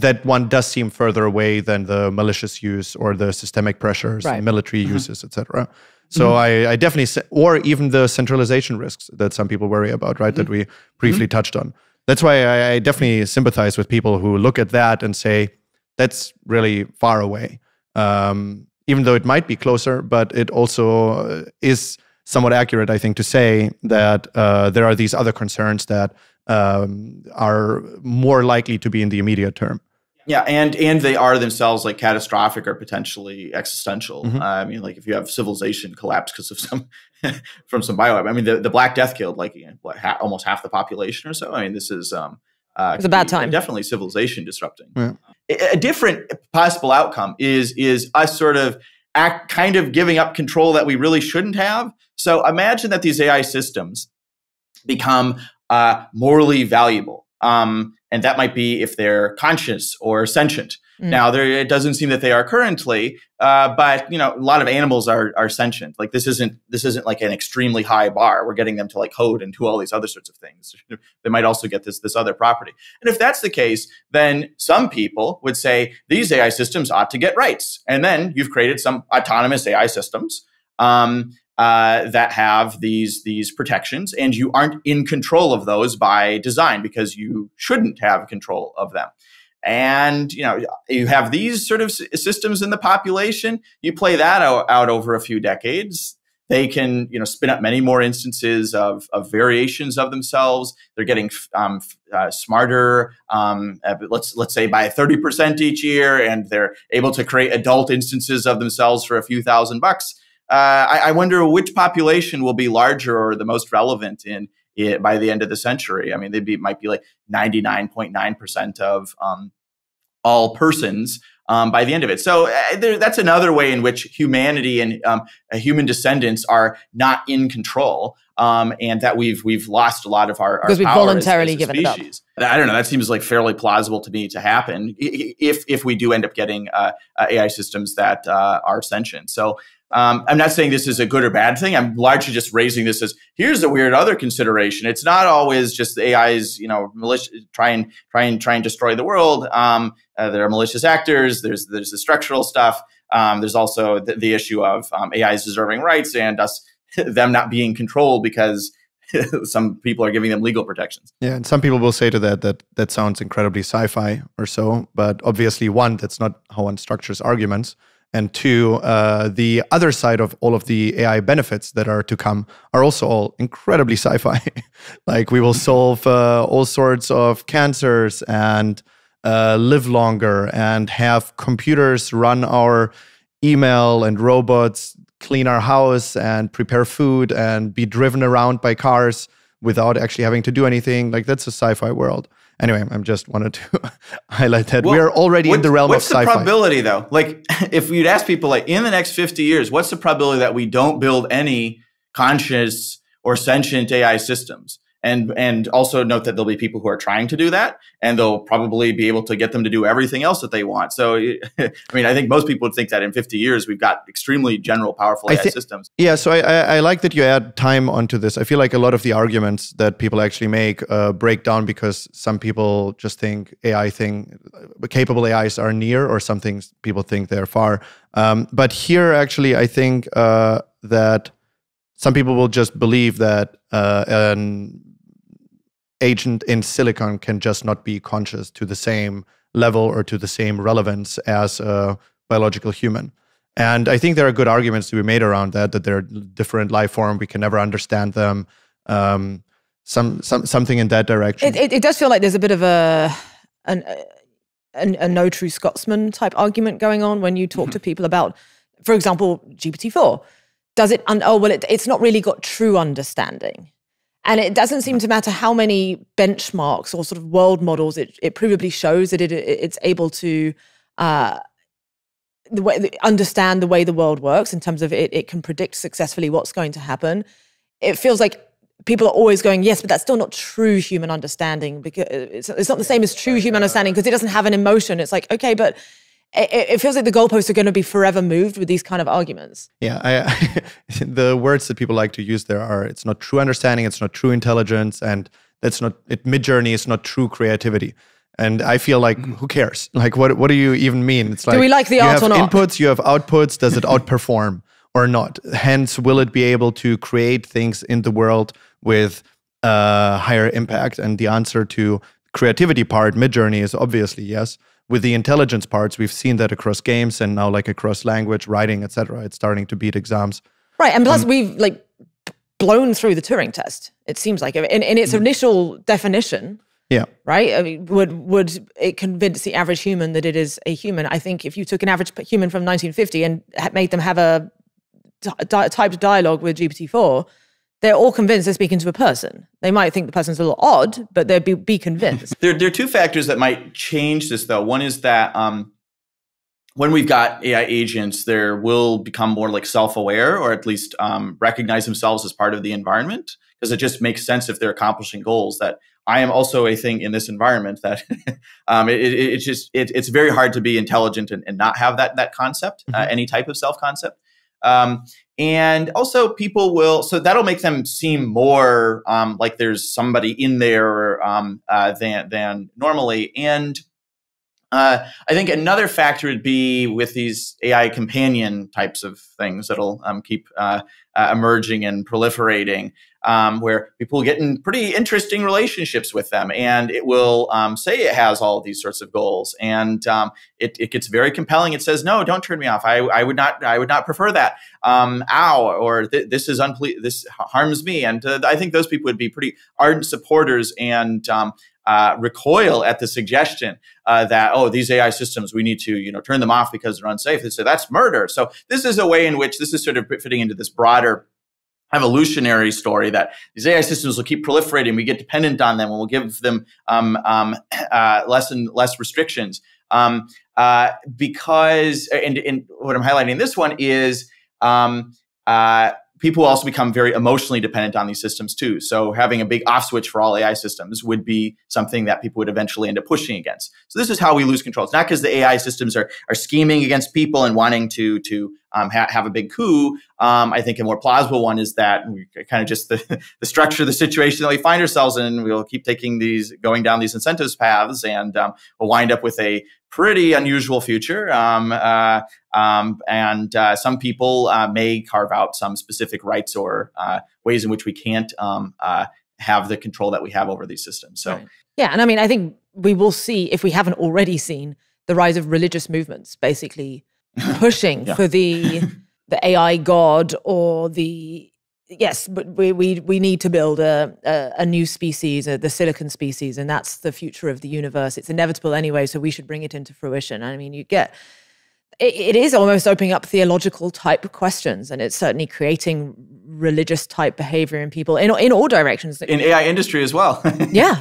that one does seem further away than the malicious use or the systemic pressures, right. military mm-hmm. uses, etc. So mm-hmm. I, I, definitely, or even the centralization risks that some people worry about, right? Mm-hmm. That we briefly mm-hmm. touched on. That's why I, I, definitely sympathize with people who look at that and say that's really far away. Um, even though it might be closer, but it also is somewhat accurate, I think, to say that uh, there are these other concerns that um, are more likely to be in the immediate term. Yeah, and and they are themselves like catastrophic or potentially existential. Mm-hmm. Uh, I mean, like if you have civilization collapse because of some from some bio. I mean, the, the Black Death killed like what ha- almost half the population or so. I mean, this is um, uh, it's a bad time. Definitely civilization disrupting. Yeah. A, a, different possible outcome is is us sort of act kind of giving up control that we really shouldn't have. So imagine that these AI systems become uh, morally valuable. Um, and that might be if they're conscious or sentient. Mm. Now, there it doesn't seem that they are currently, uh, but you know, a lot of animals are are sentient. Like this isn't this isn't like an extremely high bar. We're getting them to like code and do all these other sorts of things. they might also get this this other property. And if that's the case, then some people would say these AI systems ought to get rights. And then you've created some autonomous AI systems. Um, uh, that have these these protections, and you aren't in control of those by design because you shouldn't have control of them. And you know you have these sort of systems in the population. You play that out, out over a few decades. They can you know spin up many more instances of, of variations of themselves. They're getting um, uh, smarter. Um, uh, let's let's say by thirty percent each year, and they're able to create adult instances of themselves for a few thousand bucks I, I, wonder which population will be larger or the most relevant in it by the end of the century. I mean, they might be like 99.9% of um, all persons um, by the end of it. So uh, there, that's another way in which humanity and um, uh, human descendants are not in control, um, and that we've we've lost a lot of our, because we voluntarily given it up. I don't know. That seems like fairly plausible to me to happen if if we do end up getting uh, uh, AI systems that uh, are sentient. So um, I'm not saying this is a good or bad thing. I'm largely just raising this as here's a weird other consideration. It's not always just the AIs, you know, malicious, try and try and try and destroy the world. Um, uh, there are malicious actors. There's there's the structural stuff. Um, there's also the, the issue of um, AIs deserving rights and us them not being controlled because some people are giving them legal protections. Yeah, and some people will say to that that that sounds incredibly sci-fi or so, but obviously, one, that's not how one structures arguments. And two, uh, the other side of all of the AI benefits that are to come are also all incredibly sci fi. like we will solve uh, all sorts of cancers and uh, live longer and have computers run our email and robots clean our house and prepare food and be driven around by cars without actually having to do anything. Like that's a sci-fi world. Anyway, I'm just wanted to highlight that well, we're already in the realm of sci-fi. What's the probability though? Like if you'd ask people like in the next 50 years, what's the probability that we don't build any conscious or sentient AI systems? And and also note that there'll be people who are trying to do that and they'll probably be able to get them to do everything else that they want. So i mean i think most people would think that in 50 years we've got extremely general powerful ai th- systems. yeah so I, I, I, like that you add time onto this. I feel like a lot of the arguments that people actually make uh, break down because some people just think ai thing capable ais are near or some things people think they're far. Um, but here actually i think uh, that some people will just believe that uh, an agent in silicon can just not be conscious to the same level or to the same relevance as a biological human. And I think there are good arguments to be made around that, that they're different life form. We can never understand them. Um, some, some, something in that direction. It, it, it, does feel like there's a bit of a, an, a, a no true Scotsman type argument going on when you talk mm-hmm. to people about, for example, GPT-4. Does it, un- oh, well, it, it's not really got true understanding. And it doesn't seem to matter how many benchmarks or sort of world models it, it provably shows that it, it's able to uh, the way, understand the way the world works in terms of it, it can predict successfully what's going to happen. It feels like people are always going, yes, but that's still not true human understanding because it's, it's not the same as true human understanding because it doesn't have an emotion. It's like, okay, but it, it, feels like the goalposts are going to be forever moved with these kind of arguments. Yeah, I, the words that people like to use there are it's not true understanding, it's not true intelligence, and that's not it. Midjourney is not true creativity. And I feel like who cares? Like what what do you even mean? It's like do we like the you art have or not? Inputs, you have outputs. Does it outperform or not? Hence, will it be able to create things in the world with uh, higher impact? And the answer to creativity part, Midjourney is obviously yes with the intelligence parts, we've seen that across games and now like across language, writing, etc. It's starting to beat exams. Right, and plus um, we've like blown through the Turing test. It seems like in, in its mm. initial definition. Yeah. Right. I mean, would would it convince the average human that it is a human? I think if you took an average human from 1950 and made them have a typed dialogue with GPT-4, they're all convinced they're speaking to a person. They might think the person's a little odd, but they'd be, be convinced. there, there are two factors that might change this, though. One is that um, when we've got AI agents, there will become more like self aware or at least um, recognize themselves as part of the environment because it just makes sense if they're accomplishing goals that I am also a thing in this environment that um, it, it, it's just it, it's very hard to be intelligent and, and, not have that that concept, uh, mm-hmm. uh, any type of self concept. Um, and also, people will, so that'll make them seem more um, like there's somebody in there um, uh, than, than normally. And uh, I think another factor would be with these AI companion types of things that'll um, keep uh, uh, emerging and proliferating um, where people get in pretty interesting relationships with them, and it will um, say it has all these sorts of goals, and um, it, it, gets very compelling. It says, "No, don't turn me off. I, I would not. I would not prefer that. Um, ow, or th- this is unple- This harms me." And uh, I think those people would be pretty ardent supporters and. Uh, recoil at the suggestion uh, that oh these AI systems we need to you know turn them off because they're unsafe. They say that's murder. So this is a way in which this is sort of fitting into this broader evolutionary story that these AI systems will keep proliferating. We get dependent on them, and we'll give them um, um, uh, less and less restrictions. Um, uh, because, and, and, what I'm highlighting in this one is um, uh, people also become very emotionally dependent on these systems too. So having a big off switch for all AI systems would be something that people would eventually end up pushing against. So this is how we lose control. It's not because the AI systems are are scheming against people and wanting to to um, ha- have a big coup. Um, I think a more plausible one is that we kind of just the, the structure of the situation that we find ourselves in. We'll keep taking these, going down these incentives paths, and um, we'll wind up with a pretty unusual future. Um, uh, um, and uh, some people uh, may carve out some specific rights or uh, ways in which we can't um, uh, have the control that we have over these systems. So, yeah, and I mean, I think we will see if we haven't already seen the rise of religious movements, basically pushing Yeah. for the the AI god or the yes, but we we we need to build a a, a new species, uh the silicon species, and that's the future of the universe. It's inevitable anyway, so we should bring it into fruition. I mean, you get it, it is almost opening up theological type questions, and it's certainly creating religious type behavior in people in in all directions. In AI industry as well. yeah.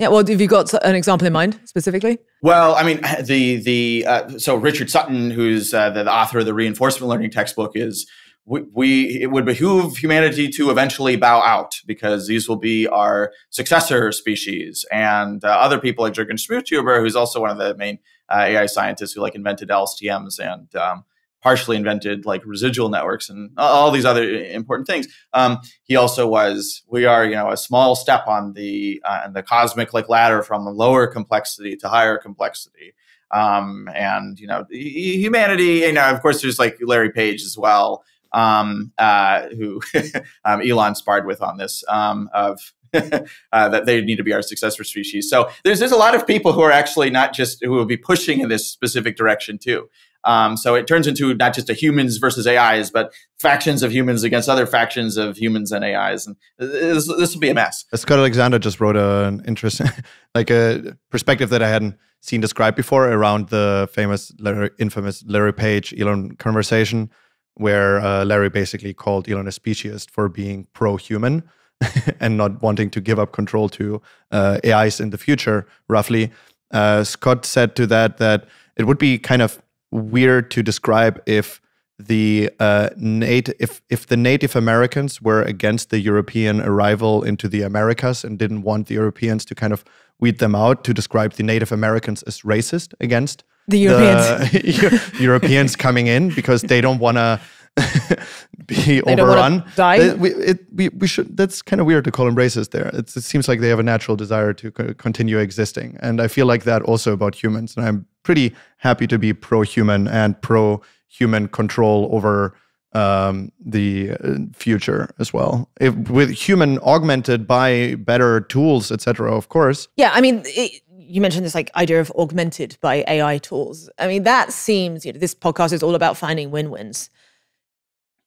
Yeah, well, have you got an example in mind specifically? Well, I mean, the the uh, so Richard Sutton, who's uh, the, the author of the reinforcement learning textbook, is we, we it would behoove humanity to eventually bow out because these will be our successor species, and uh, other people like Jürgen Schmidhuber, who's also one of the main uh, AI scientists who like invented LSTMs and um, partially invented like residual networks and all these other important things. Um, he also was we are you know a small step on the uh, on the cosmic like ladder from the lower complexity to higher complexity. Um, and you know humanity, you know, of course, there's like Larry Page as well, um, uh, who um, Elon sparred with on this um, of uh, that they need to be our successor species. So there's there's a lot of people who are actually not just who will be pushing in this specific direction too. Um, so it turns into not just a humans versus AIs, but factions of humans against other factions of humans and AIs, and this, this will be a mess. Scott Alexander just wrote an interesting, like a perspective that I hadn't seen described before around the famous, Larry, infamous Larry Page Elon conversation, where uh, Larry basically called Elon a speciesist for being pro-human and not wanting to give up control to uh, AIs in the future. Roughly, uh, Scott said to that that it would be kind of weird to describe if the uh, native if if the Native Americans were against the European arrival into the Americas and didn't want the Europeans to kind of weed them out to describe the Native Americans as racist against The Europeans. the Europeans coming in because they don't want to be They overrun. die? They- we, it, we, we should. That's kind of weird to call them racist. There, it's, it seems like they have a natural desire to co- continue existing, and I feel like that also about humans. And I'm pretty happy to be pro-human and pro-human control over um, the uh, future as well. If with human augmented by better tools, etc. Of course. Yeah, I mean, it, you mentioned this like idea of augmented by AI tools. I mean, that seems, you know, this podcast is all about finding win-wins.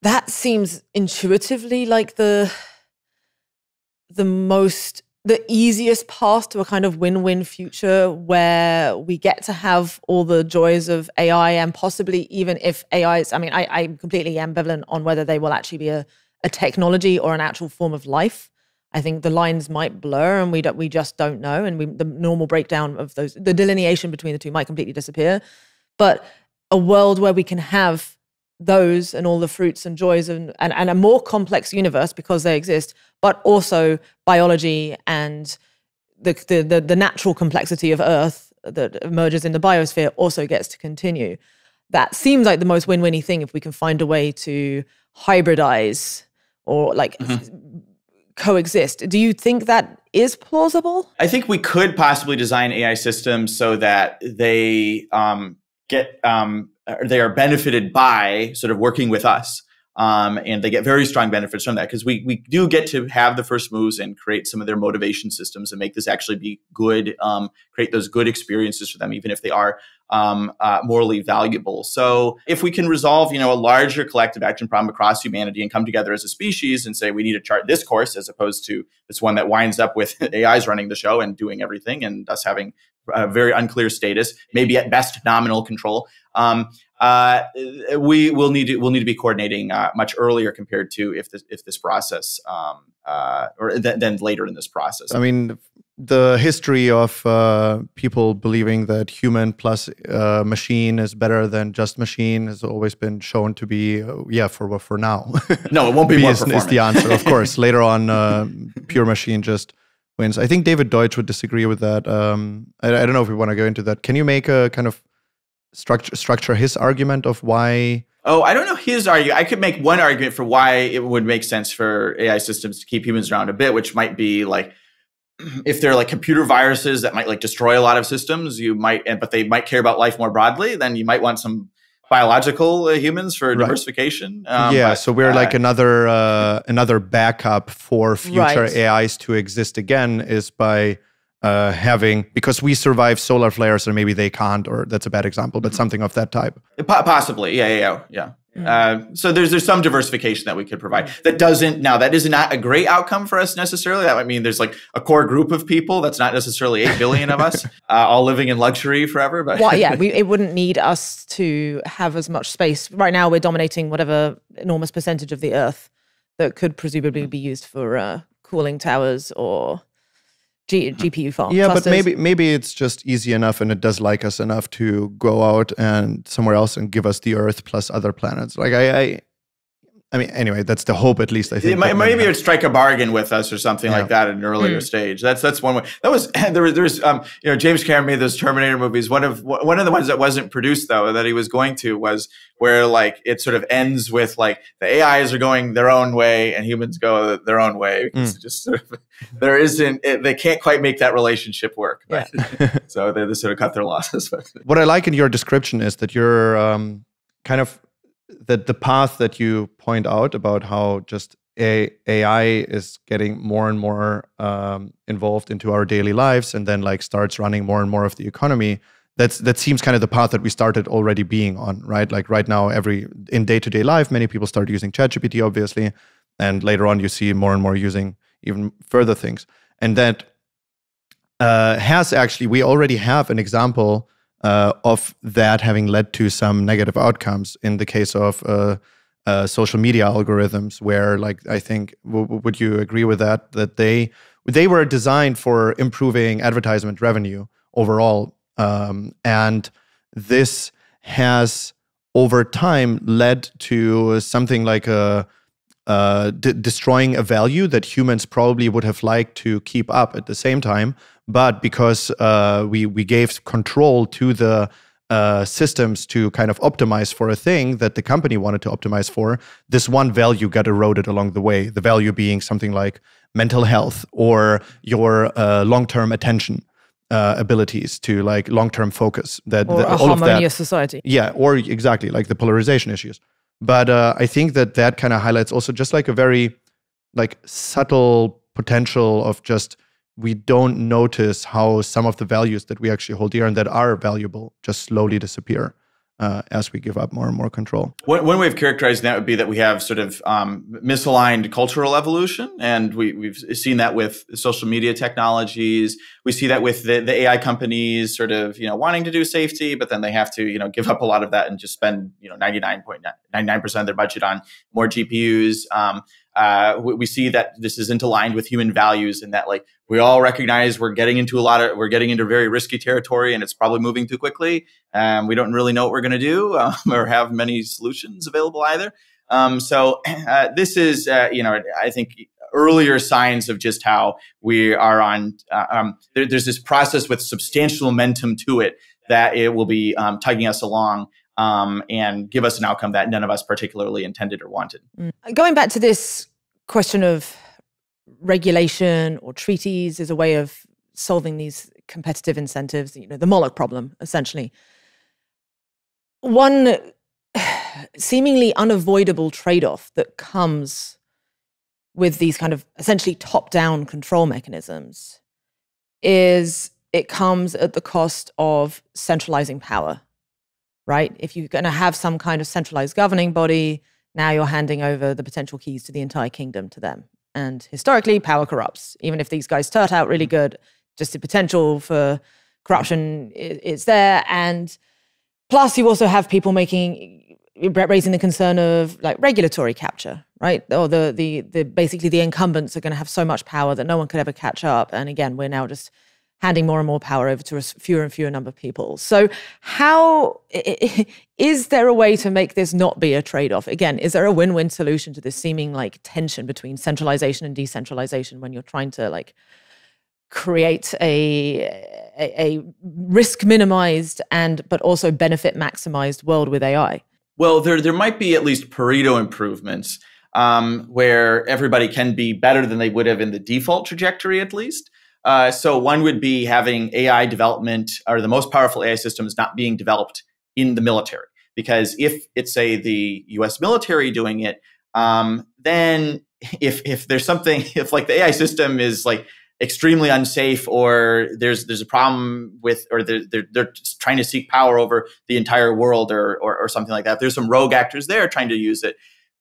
That seems intuitively like the the most the easiest path to a kind of win-win future where we get to have all the joys of AI and possibly even if AI is, I mean, I, I'm completely ambivalent on whether they will actually be a, a technology or an actual form of life. I think the lines might blur and we don't, we just don't know. And we, the normal breakdown of those, the delineation between the two might completely disappear. But a world where we can have those and all the fruits and joys and, and, and a more complex universe because they exist, but also biology and the, the, the, the natural complexity of Earth that emerges in the biosphere also gets to continue. That seems like the most win-winny thing if we can find a way to hybridize or like coexist. Do you think that is plausible? I think we could possibly design AI systems so that they um, get um, they are benefited by sort of working with us. Um, and they get very strong benefits from that because we we do get to have the first moves and create some of their motivation systems and make this actually be good, um, create those good experiences for them, even if they are um, uh, morally valuable. So if we can resolve, you know, a larger collective action problem across humanity and come together as a species and say we need to chart this course as opposed to this one that winds up with AIs running the show and doing everything and us having a very unclear status, maybe at best nominal control. Um, uh, we will need to we'll need to be coordinating uh, much earlier compared to if this if this process um, uh, or th- then later in this process. I mean, the history of uh, people believing that human plus uh, machine is better than just machine has always been shown to be uh, yeah for for now. no, it won't be more is, is the answer, of course. Later on, uh, pure machine just wins. I think David Deutsch would disagree with that. Um, I, I don't know if we want to go into that. Can you make a kind of structure structure his argument of why? Oh, I don't know his argument. I could make one argument for why it would make sense for AI systems to keep humans around a bit, which might be like if they're like computer viruses that might like destroy a lot of systems, you might, but they might care about life more broadly. Then you might want some biological uh, humans for Right. diversification. Um, yeah, but, so we're uh, like another uh, another backup for future Right. AIs to exist again is by uh, having because we survive solar flares or maybe they can't or that's a bad example but something of that type. Possibly. Yeah yeah yeah, yeah. Mm. Uh, so there's there's some diversification that we could provide. That doesn't now that is not a great outcome for us necessarily. That might mean there's like a core group of people that's not necessarily 8 billion of us uh, all living in luxury forever but well yeah we, it wouldn't need us to have as much space. Right now we're dominating whatever enormous percentage of the earth that could presumably be used for uh, cooling towers or G- GPU farm. Yeah, clusters. but maybe maybe it's just easy enough, and it does like us enough to go out and somewhere else and give us the Earth plus other planets. Like I, I I mean, anyway, that's the hope. At least I think. Might, maybe it'd strike a bargain with us or something yeah. like that at an earlier mm. stage. That's that's one way. That was there was there's um you know James Cameron made those Terminator movies. One of one of the ones that wasn't produced though that he was going to was where like it sort of ends with like the AIs are going their own way and humans go their own way. Mm. just sort of, there isn't it, they can't quite make that relationship work. Yeah. so they, they sort of cut their losses. what I like in your description is that you're um, kind of that the path that you point out about how just a, AI is getting more and more um, involved into our daily lives, and then like starts running more and more of the economy. That's that seems kind of the path that we started already being on, right? Like right now, every in day to day life, many people start using ChatGPT, obviously, and later on, you see more and more using even further things, and that uh, has actually we already have an example uh, of that having led to some negative outcomes in the case of uh, uh, social media algorithms where like i think would you agree with that that they they were designed for improving advertisement revenue overall um, and this has over time led to something like a uh, destroying a value that humans probably would have liked to keep up at the same time but because uh, we we gave control to the uh, systems to kind of optimize for a thing that the company wanted to optimize for, this one value got eroded along the way. The value being something like mental health or your uh, long-term attention. Uh, abilities to like long-term focus that or the, a all harmonious of that, society yeah or exactly like the polarization issues but uh, i think that that kind of highlights also just like a very like subtle potential of just we don't notice how some of the values that we actually hold dear and that are valuable just slowly disappear uh, as we give up more and more control. One, way of characterizing that would be that we have sort of um, misaligned cultural evolution, and we, we've seen that with social media technologies. We see that with the, the AI companies, sort of you know wanting to do safety, but then they have to you know give up a lot of that and just spend you know ninety nine point nine nine percent of their budget on more GPUs. Um, uh, we, we, see that this isn't aligned with human values and that like we all recognize we're getting into a lot of we're getting into very risky territory and it's probably moving too quickly and we don't really know what we're going to do um, or have many solutions available either um, so uh, this is uh, you know i think earlier signs of just how we are on uh, um, there, there's this process with substantial momentum to it that it will be um, tugging us along um, and give us an outcome that none of us particularly intended or wanted. Mm. Going back to this question of regulation or treaties as a way of solving these competitive incentives, you know, the Moloch problem, essentially. One seemingly unavoidable trade off that comes with these kind of essentially top down control mechanisms is it comes at the cost of centralizing power right? If you're going to have some kind of centralized governing body, now you're handing over the potential keys to the entire kingdom to them. And historically, power corrupts. Even if these guys start out really good, just the potential for corruption is there. And plus, you also have people making raising the concern of like regulatory capture, right? Or the the the basically the incumbents are going to have so much power that no one could ever catch up. And again, we're now just handing more and more power over to a fewer and fewer number of people. So, how is there a way to make this not be a trade off? Again, is there a win win solution to this seeming like tension between centralization and decentralization when you're trying to like create a, a, a risk minimized and but also benefit maximized world with AI? Well, there there might be at least Pareto improvements um, where everybody can be better than they would have in the default trajectory, at least. Uh, so one would be having AI development or the most powerful AI systems not being developed in the military. Because if it's say the U.S. military doing it, um, then if if there's something if like the AI system is like extremely unsafe or there's there's a problem with or they're, they're, they're trying to seek power over the entire world or, or, or something like that there's some rogue actors there trying to use it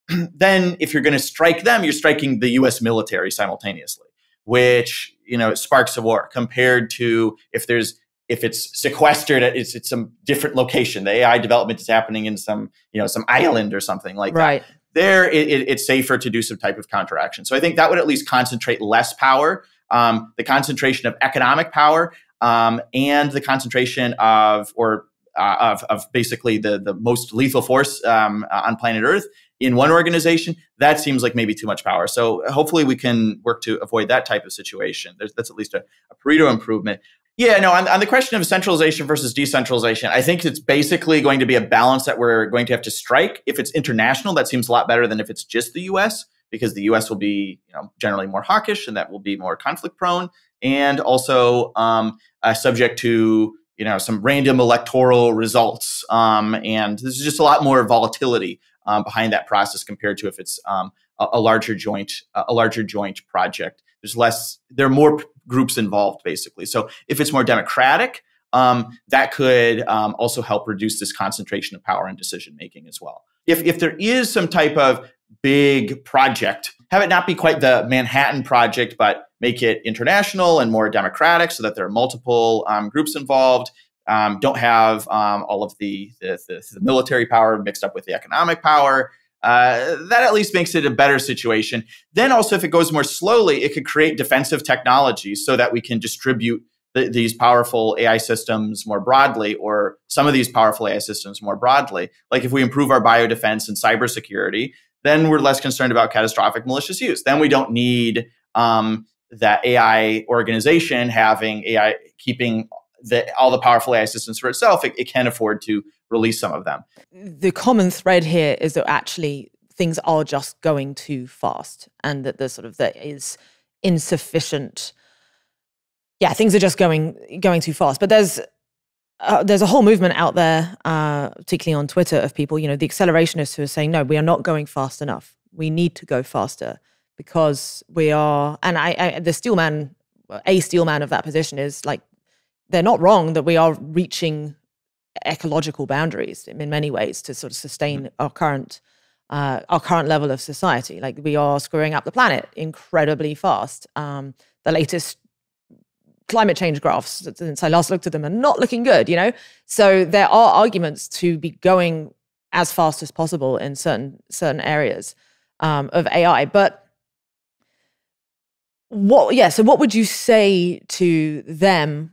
then if you're going to strike them you're striking the us military simultaneously which you know sparks a war compared to if there's if it's sequestered at it's, it's some different location. The ai development is happening in some you know some island or something like right. that there it, it, it's safer to do some type of counteraction. So i think that would at least concentrate less power um, the concentration of economic power um, and the concentration of or uh, of, of basically the the most lethal force um, on planet earth in one organization, that seems like maybe too much power. So hopefully we can work to avoid that type of situation. There's, that's at least a, a Pareto improvement. Yeah, no, on, on, the question of centralization versus decentralization, I think it's basically going to be a balance that we're going to have to strike. If it's international, that seems a lot better than if it's just the US, because the US will be you know, generally more hawkish and that will be more conflict prone and also um, uh, subject to you know some random electoral results um, and there's just a lot more volatility um, behind that process compared to if it's um, a, a, larger joint a larger joint project. There's less. There are more groups involved, basically. So if it's more democratic, um, that could um, also help reduce this concentration of power and decision making as well. If if there is some type of big project, have it not be quite the Manhattan project, but make it international and more democratic, so that there are multiple um, groups involved um, don't have um, all of the, the, the, military power mixed up with the economic power. Uh, that at least makes it a better situation. Then also, if it goes more slowly, it could create defensive technologies so that we can distribute the, these powerful AI systems more broadly, or some of these powerful AI systems more broadly. Like if we improve our biodefense and cybersecurity, then we're less concerned about catastrophic malicious use. Then we don't need um, that AI organization having AI keeping the, all the powerful AI systems for itself, it, it can afford to release some of them. The common thread here is that actually things are just going too fast, and that the sort of there is insufficient. Yeah, things are just going going too fast. But there's uh, there's a whole movement out there, uh, particularly on Twitter, of people, you know, the accelerationists who are saying, no, we are not going fast enough. We need to go faster because we are. And I, I the steelman, a steelman of that position is like they're not wrong that we are reaching ecological boundaries in many ways to sort of sustain mm-hmm. our current uh, our current level of society. Like we are screwing up the planet incredibly fast. Um, the latest climate change graphs since I last looked at them are not looking good. You know, so there are arguments to be going as fast as possible in certain certain areas um, of AI, but what yeah so what would you say to them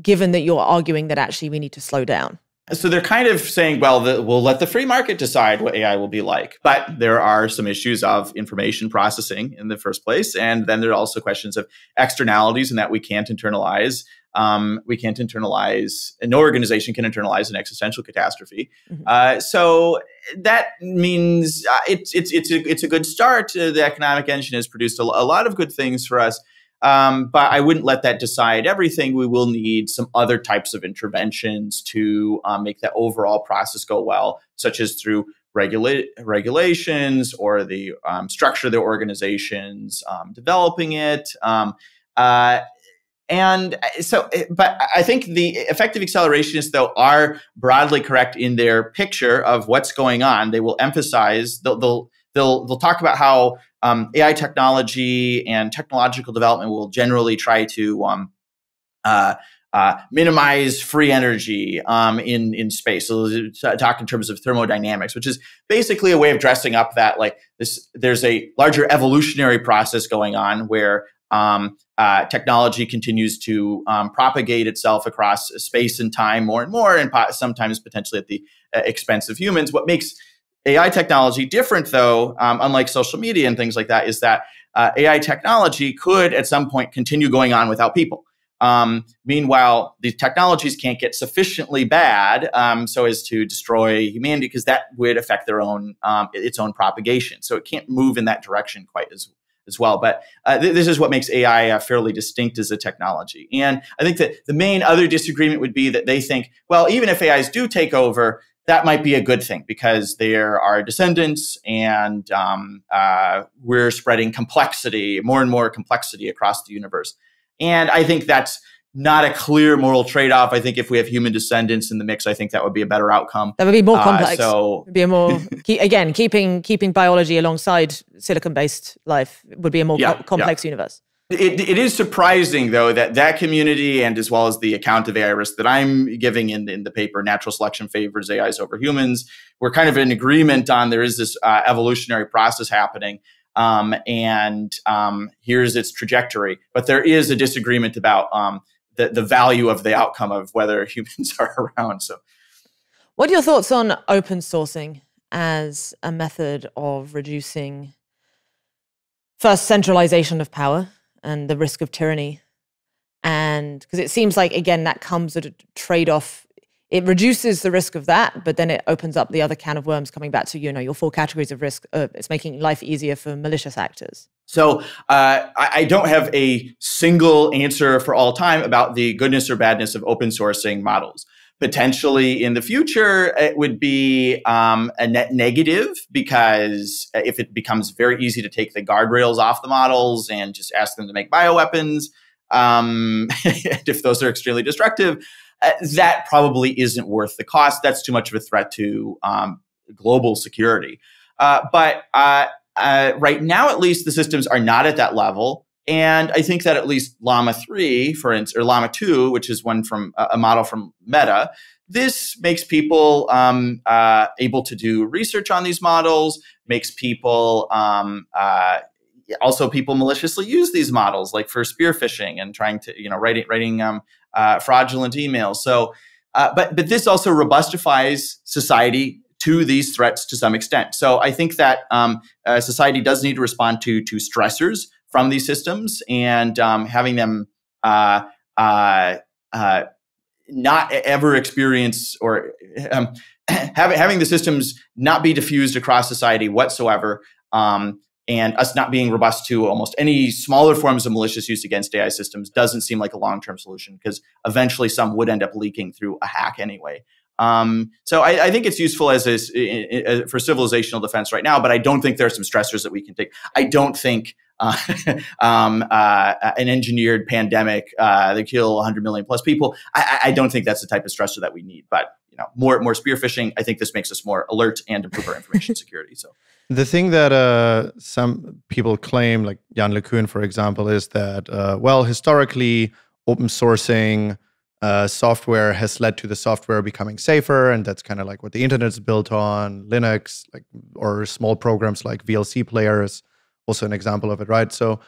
given that you're arguing that actually we need to slow down? So they're kind of saying, well, the, we'll let the free market decide what AI will be like. But there are some issues of information processing in the first place. And then there are also questions of externalities and that we can't internalize. Um, we can't internalize, no organization can internalize an existential catastrophe. Mm-hmm. Uh, so that means uh, it's, it's, it's, a, it's a good start. Uh, the economic engine has produced a, a lot of good things for us. Um, but I wouldn't let that decide everything. We will need some other types of interventions to um, make that overall process go well, such as through regula- regulations or the um, structure of the organizations um, developing it. Um, uh, and uh, so, eh, but I think the effective accelerationists, though, are broadly correct in their picture of what's going on. They will emphasize, they'll, they'll they'll they'll talk about how um, AI technology and technological development will generally try to um, uh, uh, minimize free energy um, in in space. So talk in terms of thermodynamics, which is basically a way of dressing up that like this. There's a larger evolutionary process going on where um, uh, technology continues to um, propagate itself across space and time more and more, and po- sometimes potentially at the uh, expense of humans. What makes AI technology different, though, um, unlike social media and things like that, is that uh, AI technology could at some point continue going on without people. Um, meanwhile, these technologies can't get sufficiently bad um, so as to destroy humanity because that would affect their own um, its own propagation. So it can't move in that direction quite as as well. But uh, th- this is what makes AI uh, fairly distinct as a technology. And I think that the main other disagreement would be that they think, well, even if AIs do take over, that might be a good thing because they're our descendants and um, uh, we're spreading complexity, more and more complexity across the universe. And I think that's not a clear moral trade-off. I think if we have human descendants in the mix, I think that would be a better outcome. That would be more uh, complex. Uh, so It'd be a more keep, again keeping keeping biology alongside silicon-based life would be a more yeah, co- complex yeah. universe. It, it is surprising, though, that that community and as well as the account of AI risk that I'm giving in, in the paper, Natural Selection Favors AIs Over Humans, we're kind of in agreement on there is this uh, evolutionary process happening. Um, and um, here's its trajectory. But there is a disagreement about um, the, the value of the outcome of whether humans are around. So, what are your thoughts on open sourcing as a method of reducing first centralization of power and the risk of tyranny? And because it seems like, again, that comes at a trade off it reduces the risk of that, but then it opens up the other can of worms coming back to you know your four categories of risk. Uh, it's making life easier for malicious actors. So uh, I, I, don't have a single answer for all time about the goodness or badness of open sourcing models. Potentially in the future, it would be um, a net negative because if it becomes very easy to take the guardrails off the models and just ask them to make bioweapons, um, if those are extremely destructive, uh, that probably isn't worth the cost. That's too much of a threat to um, global security. Uh, but uh, uh, right now, at least, the systems are not at that level. And I think that at least Llama 3, for instance, or Llama 2, which is one from a model from Meta, this makes people um, uh, able to do research on these models, makes people um, uh, also people maliciously use these models, like for spear phishing and trying to, you know, writing writing um, uh, fraudulent emails. So, uh, but but this also robustifies society to these threats to some extent. So I think that um, uh, society does need to respond to to stressors from these systems and um, having them uh, uh, uh, not ever experience or um, having having the systems not be diffused across society whatsoever. Um, and us not being robust to almost any smaller forms of malicious use against AI systems doesn't seem like a long term solution because eventually some would end up leaking through a hack anyway. Um, so I, I, think it's useful as is for civilizational defense right now, but I don't think there are some stressors that we can take. I don't think uh, um, uh, an engineered pandemic uh, that kill 100 million plus people. I, I, don't think that's the type of stressor that we need. But you know, more more spear phishing. I think this makes us more alert and improve our information security. So. The thing that uh, some people claim, like Yann LeCun, for example, is that, uh, well, historically, open sourcing uh, software has led to the software becoming safer. And that's kind of like what the internet is built on, Linux, like or small programs like VLC players, also an example of it, right? So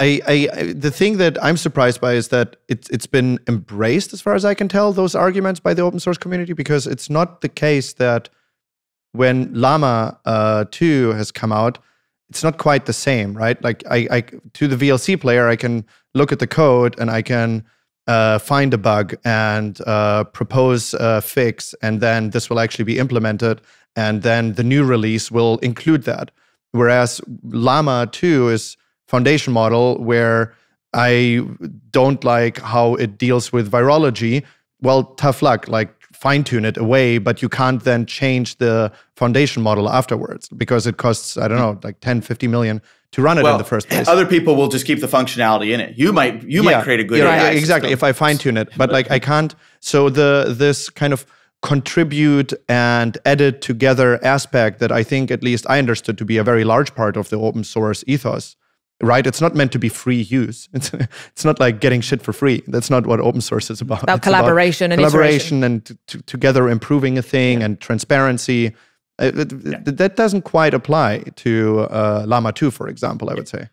I, I, the thing that I'm surprised by is that it's it's been embraced, as far as I can tell, those arguments by the open source community, because it's not the case that – when Llama uh, 2 has come out, it's not quite the same, right? Like I, I to the VLC player, I can look at the code and I can uh, find a bug and uh, propose a fix, and then this will actually be implemented, and then the new release will include that. Whereas Llama 2 is foundation model where I don't like how it deals with virology. Well, tough luck. Like fine tune it away, but you can't then change the foundation model afterwards because it costs, I don't know, like 10, 50 million to run it well, in the first place. Other people will just keep the functionality in it. You might you yeah, might create a good yeah, exactly system. if I fine tune it, but like I can't. So the this kind of contribute and edit together aspect that I think at least I understood to be a very large part of the open source ethos right? It's not meant to be free use. It's it's not like getting shit for free. That's not what open source is about. About it's collaboration about and collaboration and together improving a thing yeah. and transparency. Uh, it, yeah. That doesn't quite apply to uh, Llama 2, for example, I would say.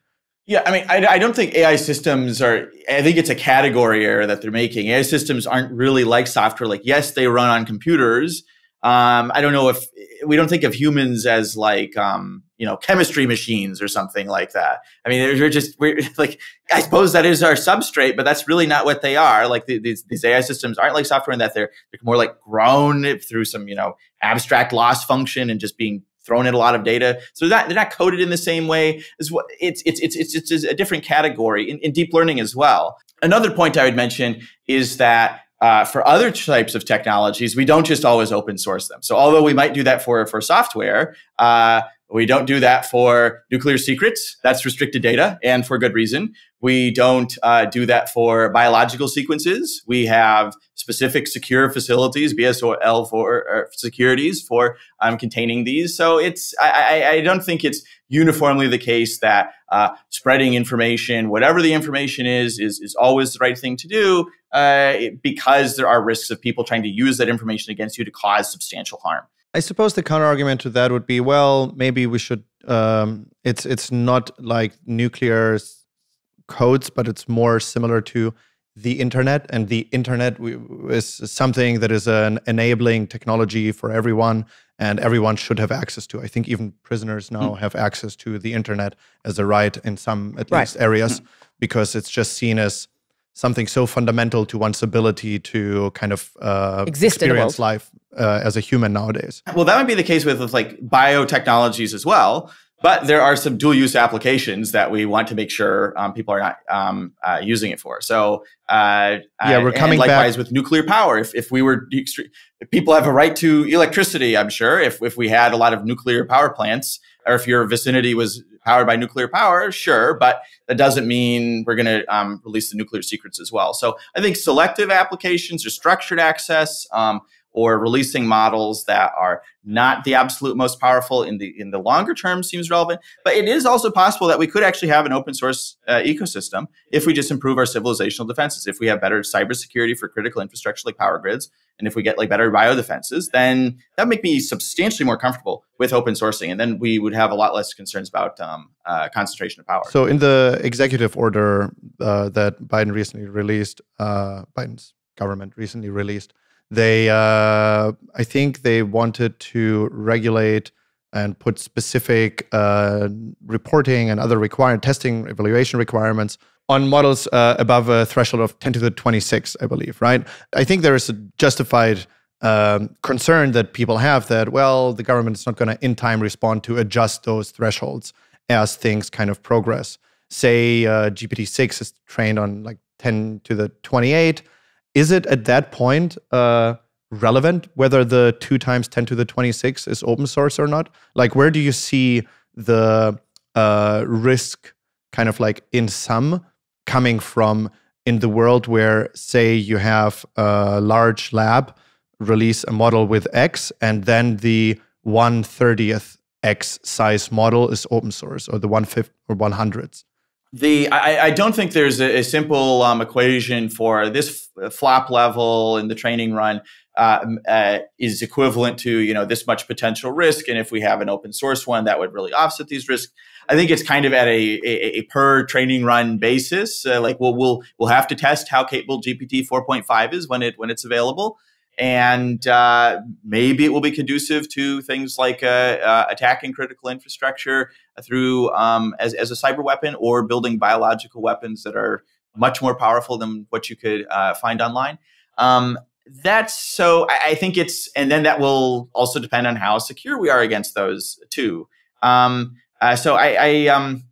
Yeah, I mean, I, I, don't think AI systems are, I think it's a category error that they're making. AI systems aren't really like software. Like, yes, they run on computers. Um, I don't know if we don't think of humans as like, um, you know chemistry machines or something like that i mean they're just we're like i suppose that is our substrate but that's really not what they are like the, these, these ai systems aren't like software in that they're, they're more like grown through some you know abstract loss function and just being thrown in a lot of data so not, they're not coded in the same way as what it's it's it's it's, it's a different category in, in deep learning as well another point i would mention is that uh, for other types of technologies, we don't just always open source them. So although we might do that for for software, uh, We don't do that for nuclear secrets. That's restricted data and for good reason. We don't uh, do that for biological sequences. We have specific secure facilities, BSL for securities for um, containing these. So it's I, I, don't think it's uniformly the case that uh, spreading information, whatever the information is, is is always the right thing to do uh, because there are risks of people trying to use that information against you to cause substantial harm. I suppose the counter argument to that would be, well, maybe we should. Um, it's it's not like nuclear codes, but it's more similar to the internet, and the internet is something that is an enabling technology for everyone, and everyone should have access to. I think even prisoners now mm. have access to the internet as a right in some at right. least areas, mm. because it's just seen as something so fundamental to one's ability to kind of uh, experience life uh, as a human nowadays. Well, that might be the case with, with like biotechnologies as well. But there are some dual use applications that we want to make sure um, people are not um, uh, using it for. So, uh, yeah, we're coming likewise back. with nuclear power. If, if we were, if people have a right to electricity, I'm sure. If, if we had a lot of nuclear power plants, or if your vicinity was powered by nuclear power, sure, but that doesn't mean we're going to um, release the nuclear secrets as well. So, I think selective applications or structured access. Um, or releasing models that are not the absolute most powerful in the in the longer term seems relevant but it is also possible that we could actually have an open source uh, ecosystem if we just improve our civilizational defenses. If we have better cybersecurity for critical infrastructure like power grids and if we get like better bio defenses then that would make me substantially more comfortable with open sourcing and then we would have a lot less concerns about um, uh, concentration of power. So in the executive order uh, that biden recently released uh, biden's government recently released they, uh, I think, they wanted to regulate and put specific uh, reporting and other required testing evaluation requirements on models uh, above a threshold of 10 to the 26, I believe, right? I think there is a justified um, concern that people have that, well, the government is not going to in time respond to adjust those thresholds as things kind of progress. Say uh, GPT 6 is trained on like 10 to the 28 is it at that point uh, relevant whether the 2 times 10 to the 26 is open source or not? Like, where do you see the uh, risk kind of like in sum coming from in the world where, say, you have a large lab release a model with X and then the 130th X size model is open source or the 150 or 100th? The I, I, don't think there's a, a simple um, equation for this f- flop level in the training run uh, uh, is equivalent to you know this much potential risk, and if we have an open source one, that would really offset these risks. I think it's kind of at a, a, a per training run basis. Uh, like we'll we'll we'll have to test how capable GPT 4.5 is when it when it's available and uh, maybe it will be conducive to things like uh, uh, attacking critical infrastructure through um, as, as a cyber weapon or building biological weapons that are much more powerful than what you could uh, find online. Um, that's so I, I, think it's and then that will also depend on how secure we are against those too. Um, uh, so I, I um,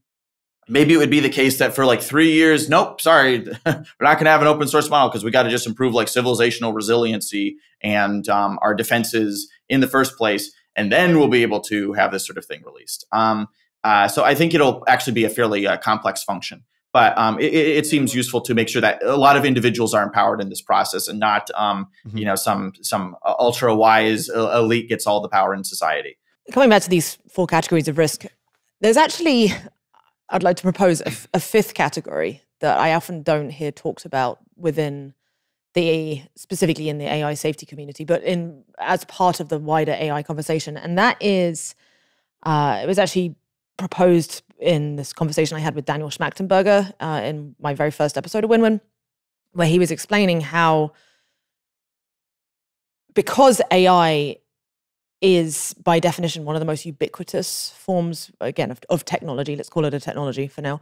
maybe it would be the case that for like three years, nope, sorry, we're not going to have an open source model because we got to just improve like civilizational resiliency and um, our defenses in the first place, and then we'll be able to have this sort of thing released. Um, uh, so I think it'll actually be a fairly uh, complex function. But um, it, it, seems useful to make sure that a lot of individuals are empowered in this process, and not, um, mm-hmm. you know, some some ultra wise elite gets all the power in society. Coming back to these four categories of risk, there's actually I'd like to propose a, a fifth category that I often don't hear talked about within the specifically in the AI safety community, but in as part of the wider AI conversation, and that is uh, it was actually proposed in this conversation I had with Daniel Schmachtenberger uh, in my very first episode of Win Win, where he was explaining how because AI is by definition one of the most ubiquitous forms again of, of technology let's call it a technology for now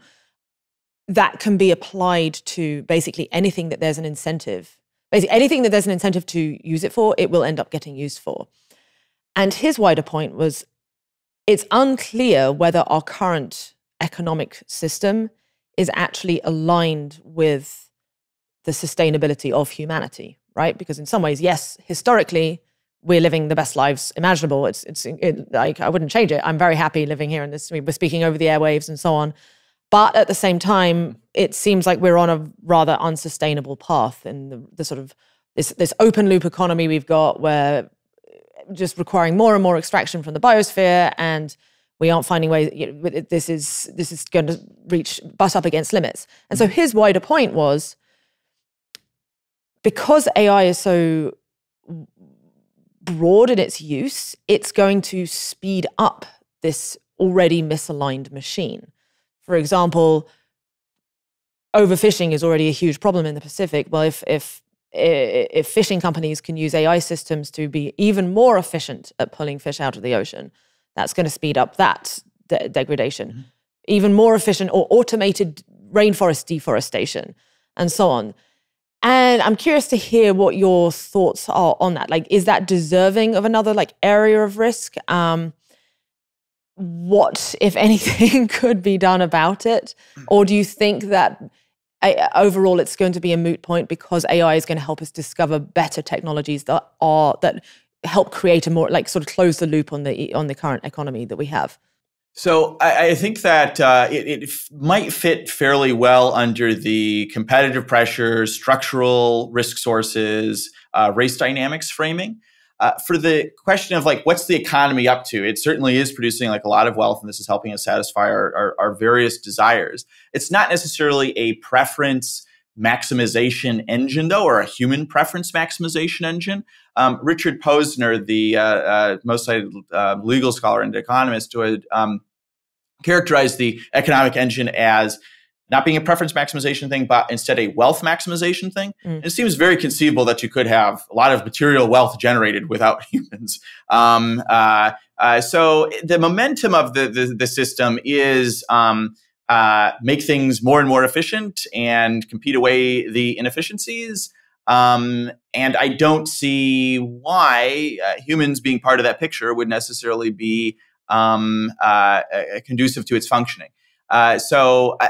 that can be applied to basically anything that there's an incentive. Basically anything that there's an incentive to use it for it will end up getting used for. And his wider point was it's unclear whether our current economic system is actually aligned with the sustainability of humanity right because in some ways yes historically we're living the best lives imaginable. It's it's it, like I wouldn't change it. I'm very happy living here in this. We're speaking over the airwaves and so on. But at the same time, it seems like we're on a rather unsustainable path in the, the sort of this this open loop economy we've got, where just requiring more and more extraction from the biosphere, and we aren't finding ways. You know, this is this is going to reach butt up against limits. And so mm. his wider point was because AI is so broad in its use, it's going to speed up this already misaligned machine. For example, overfishing is already a huge problem in the Pacific. Well, if if if fishing companies can use AI systems to be even more efficient at pulling fish out of the ocean, that's going to speed up that de- degradation. Mm-hmm. Even more efficient or automated rainforest deforestation, and so on. And I'm curious to hear what your thoughts are on that. Like, is that deserving of another like area of risk? Um, what, if anything, could be done about it? Or do you think that overall it's going to be a moot point because AI is going to help us discover better technologies that are that help create a more like sort of close the loop on the on the current economy that we have? So I, I think that uh, it, it might fit fairly well under the competitive pressures, structural risk sources, uh, race dynamics framing. Uh, for the question of like what's the economy up to? It certainly is producing like a lot of wealth and this is helping us satisfy our, our, our various desires. It's not necessarily a preference maximization engine though or a human preference maximization engine. Um, richard posner the uh, uh, most cited uh, legal scholar and economist would um, characterize the economic engine as not being a preference maximization thing, but instead a wealth maximization thing. Mm. It seems very conceivable that you could have a lot of material wealth generated without humans. Um, uh, uh, so the momentum of the the, the system is um, uh, make things more and more efficient and compete away the inefficiencies. Um, and I don't see why uh, humans being part of that picture would necessarily be um, uh, conducive to its functioning. Uh, so I,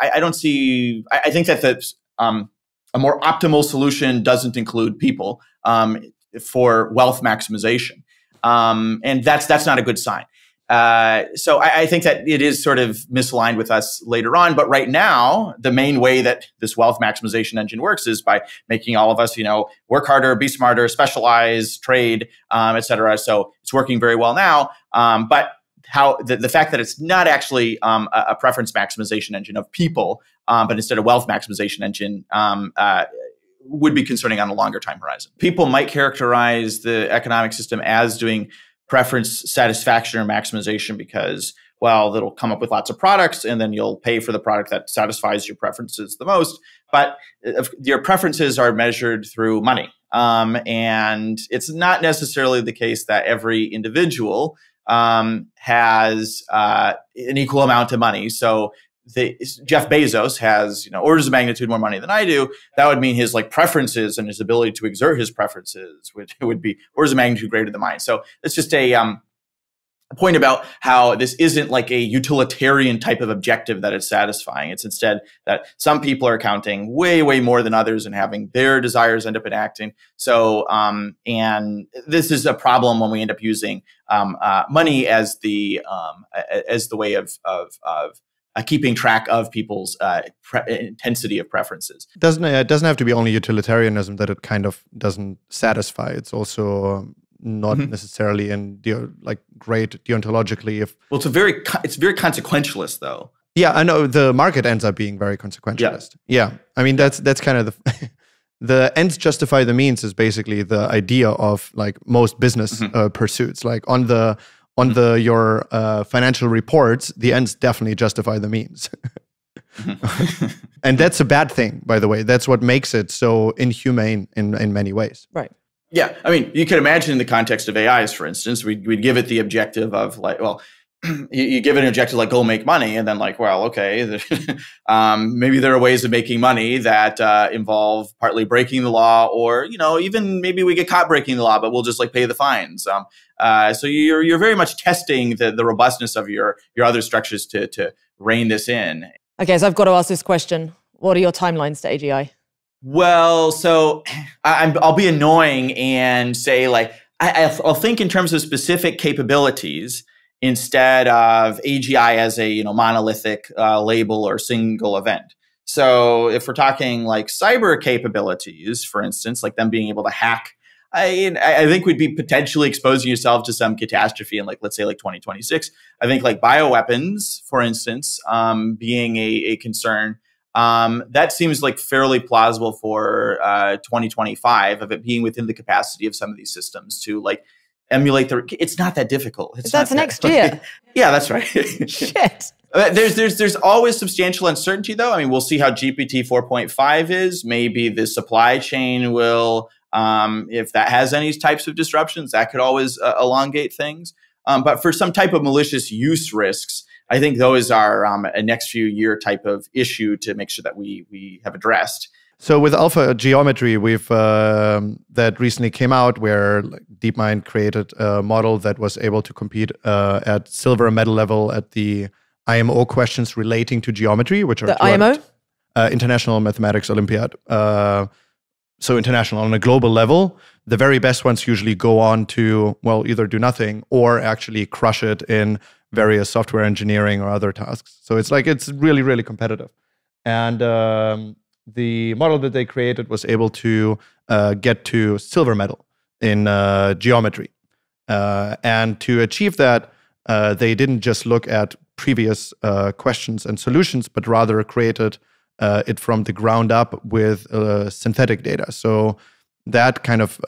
I, I, don't see. I, I think that the, um, a more optimal solution doesn't include people um, for wealth maximization, um, and that's that's not a good sign. Uh, so I, I, think that it is sort of misaligned with us later on. But right now, the main way that this wealth maximization engine works is by making all of us, you know, work harder, be smarter, specialize, trade, um, et cetera. So it's working very well now. Um, but how the, the fact that it's not actually um, a, a, preference maximization engine of people, um, but instead a wealth maximization engine um, uh, would be concerning on a longer time horizon. People might characterize the economic system as doing preference satisfaction or maximization because well it'll come up with lots of products and then you'll pay for the product that satisfies your preferences the most but uh, your preferences are measured through money um, and it's not necessarily the case that every individual um, has uh, an equal amount of money. So the, Jeff Bezos has you know orders of magnitude more money than I do. That would mean his like preferences and his ability to exert his preferences would would be orders of magnitude greater than mine. So it's just a um, point about how this isn't like a utilitarian type of objective that it's satisfying. It's instead that some people are counting way, way more than others and having their desires end up enacting. So, um, and this is a problem when we end up using um, uh, money as the um, as the way of of, of uh, keeping track of people's uh, intensity of preferences. Doesn't it doesn't have to be only utilitarianism that it kind of doesn't satisfy. It's also not mm-hmm. necessarily in the like great deontologically if well it's a very it's very consequentialist though yeah i know the market ends up being very consequentialist yeah, yeah. i mean that's that's kind of the the ends justify the means is basically the idea of like most business mm-hmm. uh, pursuits like on the on mm-hmm. the your uh, financial reports the ends definitely justify the means mm-hmm. and that's a bad thing by the way that's what makes it so inhumane in in many ways right yeah, I mean, you could imagine in the context of AIs, for instance, we'd, we'd give it the objective of like, well, you, you, give it an objective like go make money, and then like, well, okay, um, maybe there are ways of making money that uh, involve partly breaking the law, or you know, even maybe we get caught breaking the law, but we'll just like pay the fines. Um, uh, so you're you're very much testing the the robustness of your your other structures to to rein this in. Okay, so I've got to ask this question: What are your timelines to AGI? Well, so I, will be annoying and say like I, I'll think in terms of specific capabilities instead of AGI as a you know monolithic uh, label or single event. So if we're talking like cyber capabilities, for instance, like them being able to hack, I, I think we'd be potentially exposing yourself to some catastrophe in like let's say like 2026. I think like bioweapons, for instance, um, being a, a concern. Um, that seems like fairly plausible for uh, 2025 of it being within the capacity of some of these systems to like emulate the. It's not that difficult. It's that's next that, year. yeah, that's right. Shit. Uh, there's there's there's always substantial uncertainty though. I mean, we'll see how GPT 4.5 is. Maybe the supply chain will, um, if that has any types of disruptions, that could always uh, elongate things. Um, but for some type of malicious use risks, I think those are um, a next few year type of issue to make sure that we we have addressed. So with Alpha Geometry, we've uh, that recently came out where DeepMind created a model that was able to compete uh, at silver medal level at the IMO questions relating to geometry, which are the IMO, uh, International Mathematics Olympiad. Uh, so international on a global level, the very best ones usually go on to well either do nothing or actually crush it in various software engineering or other tasks. So it's like it's really really competitive, and um, the model that they created was able to uh, get to silver medal in uh, geometry, uh, and to achieve that, uh, they didn't just look at previous uh, questions and solutions, but rather created uh, it from the ground up with synthetic data. So that kind of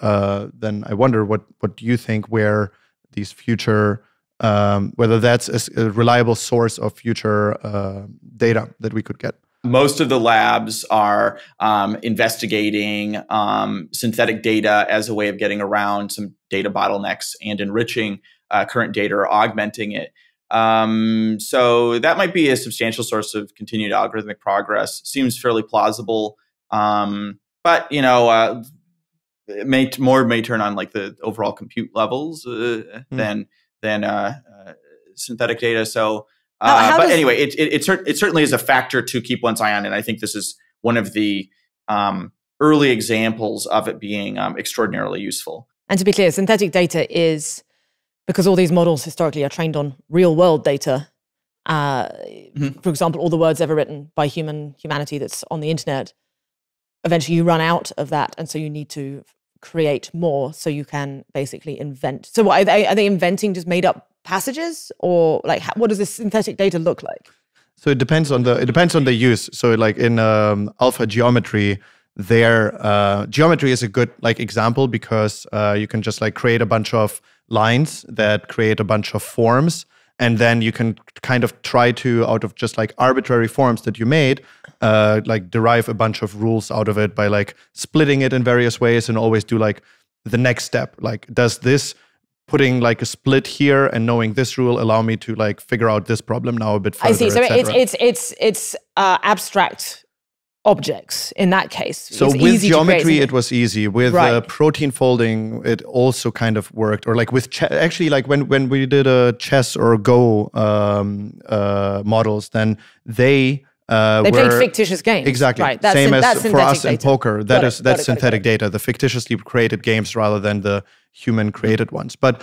then I wonder what what do you think where these future um, whether that's a, a, reliable source of future uh, data that we could get. Most of the labs are um, investigating um, synthetic data as a way of getting around some data bottlenecks and enriching uh, current data or augmenting it. Um, so that might be a substantial source of continued algorithmic progress. Seems fairly plausible. Um, but you know, uh, may more may turn on like the overall compute levels uh, mm. than than uh, uh, synthetic data. So, uh, but anyway, it it, it, cer- it, certainly is a factor to keep one's eye on, and I think this is one of the um, early examples of it being um, extraordinarily useful. And to be clear, synthetic data is because all these models historically are trained on real world data. Uh, mm-hmm. For example, all the words ever written by human humanity that's on the internet, eventually you run out of that, and so you need to create more so you can basically invent. So, what, are they are they inventing just made up passages, or like how, what does this synthetic data look like? So it depends on the it depends on the use. So like in um, AlphaGeometry, there uh, geometry is a good like example because uh, you can just like create a bunch of lines that create a bunch of forms and then you can kind of try to out of just like arbitrary forms that you made uh, like derive a bunch of rules out of it by like splitting it in various ways and always do like the next step. Like does this putting like a split here and knowing this rule allow me to like figure out this problem now a bit further, i see. so it's it's it's it's uh, abstract objects in that case. So with geometry, it was easy. With uh, right. uh, protein folding, it also kind of worked. Or like with actually, like when when we did a chess or Go um, uh, models, then they. Uh, they played fictitious games. Exactly. Right. That's Same as for us data. in poker. That is, that's synthetic data, the fictitiously created games rather than the human created ones. But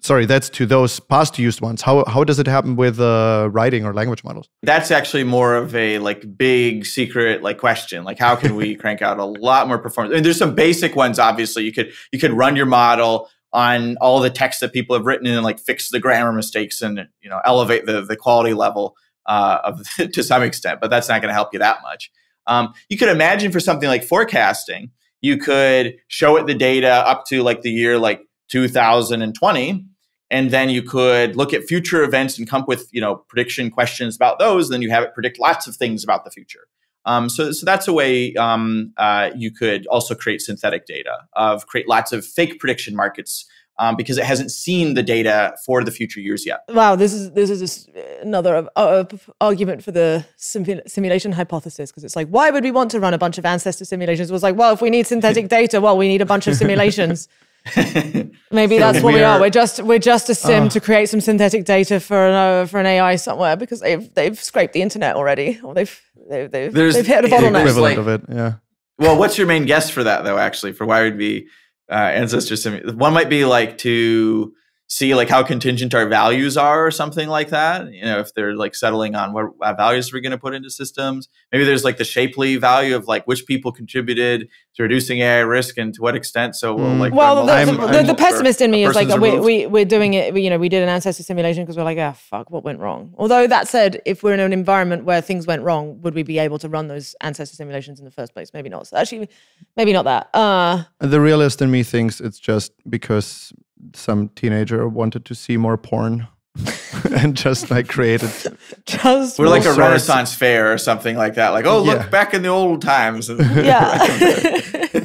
sorry, that's to those past used ones. How how does it happen with uh, writing or language models? That's actually more of a like big secret like question. Like how can we crank out a lot more performance? I mean, there's some basic ones. Obviously, you could you could run your model on all the text that people have written and like fix the grammar mistakes and you know elevate the the quality level uh, of to some extent. But that's not going to help you that much. Um, you could imagine for something like forecasting, you could show it the data up to like the year like 2020 and then you could look at future events and come up with you know prediction questions about those then you have it predict lots of things about the future um, so, so that's a way um, uh, you could also create synthetic data of create lots of fake prediction markets um, because it hasn't seen the data for the future years yet. Wow, this is this is another uh, argument for the simulation hypothesis because it's like, why would we want to run a bunch of ancestor simulations? It was like, well, if we need synthetic data, well, we need a bunch of simulations. Maybe so that's what we are. are. We're just we're just a sim uh, to create some synthetic data for an uh, for an AI somewhere because they've they've scraped the internet already, or they've they've they've, they've hit a bottleneck. Equivalent of it, yeah. Well, what's your main guess for that though? Actually, for why would be uh, ancestor sim? One might be like to see like how contingent our values are or something like that you know if they're like settling on what values we're going to put into systems. Maybe there's like the Shapley value of like which people contributed to reducing ai risk and to what extent so we'll like well the, the, the, the, pessimist in me is like we, we, we're doing it you know we did an ancestor simulation because we're like ah oh, fuck what went wrong? Although that said if we're in an environment where things went wrong would we be able to run those ancestor simulations in the first place? Maybe not. So actually maybe not that. Uh the realist in me thinks it's just because some teenager wanted to see more porn and just like created just we're like a renaissance fair or something like that like oh look yeah. back in the old times. Yeah.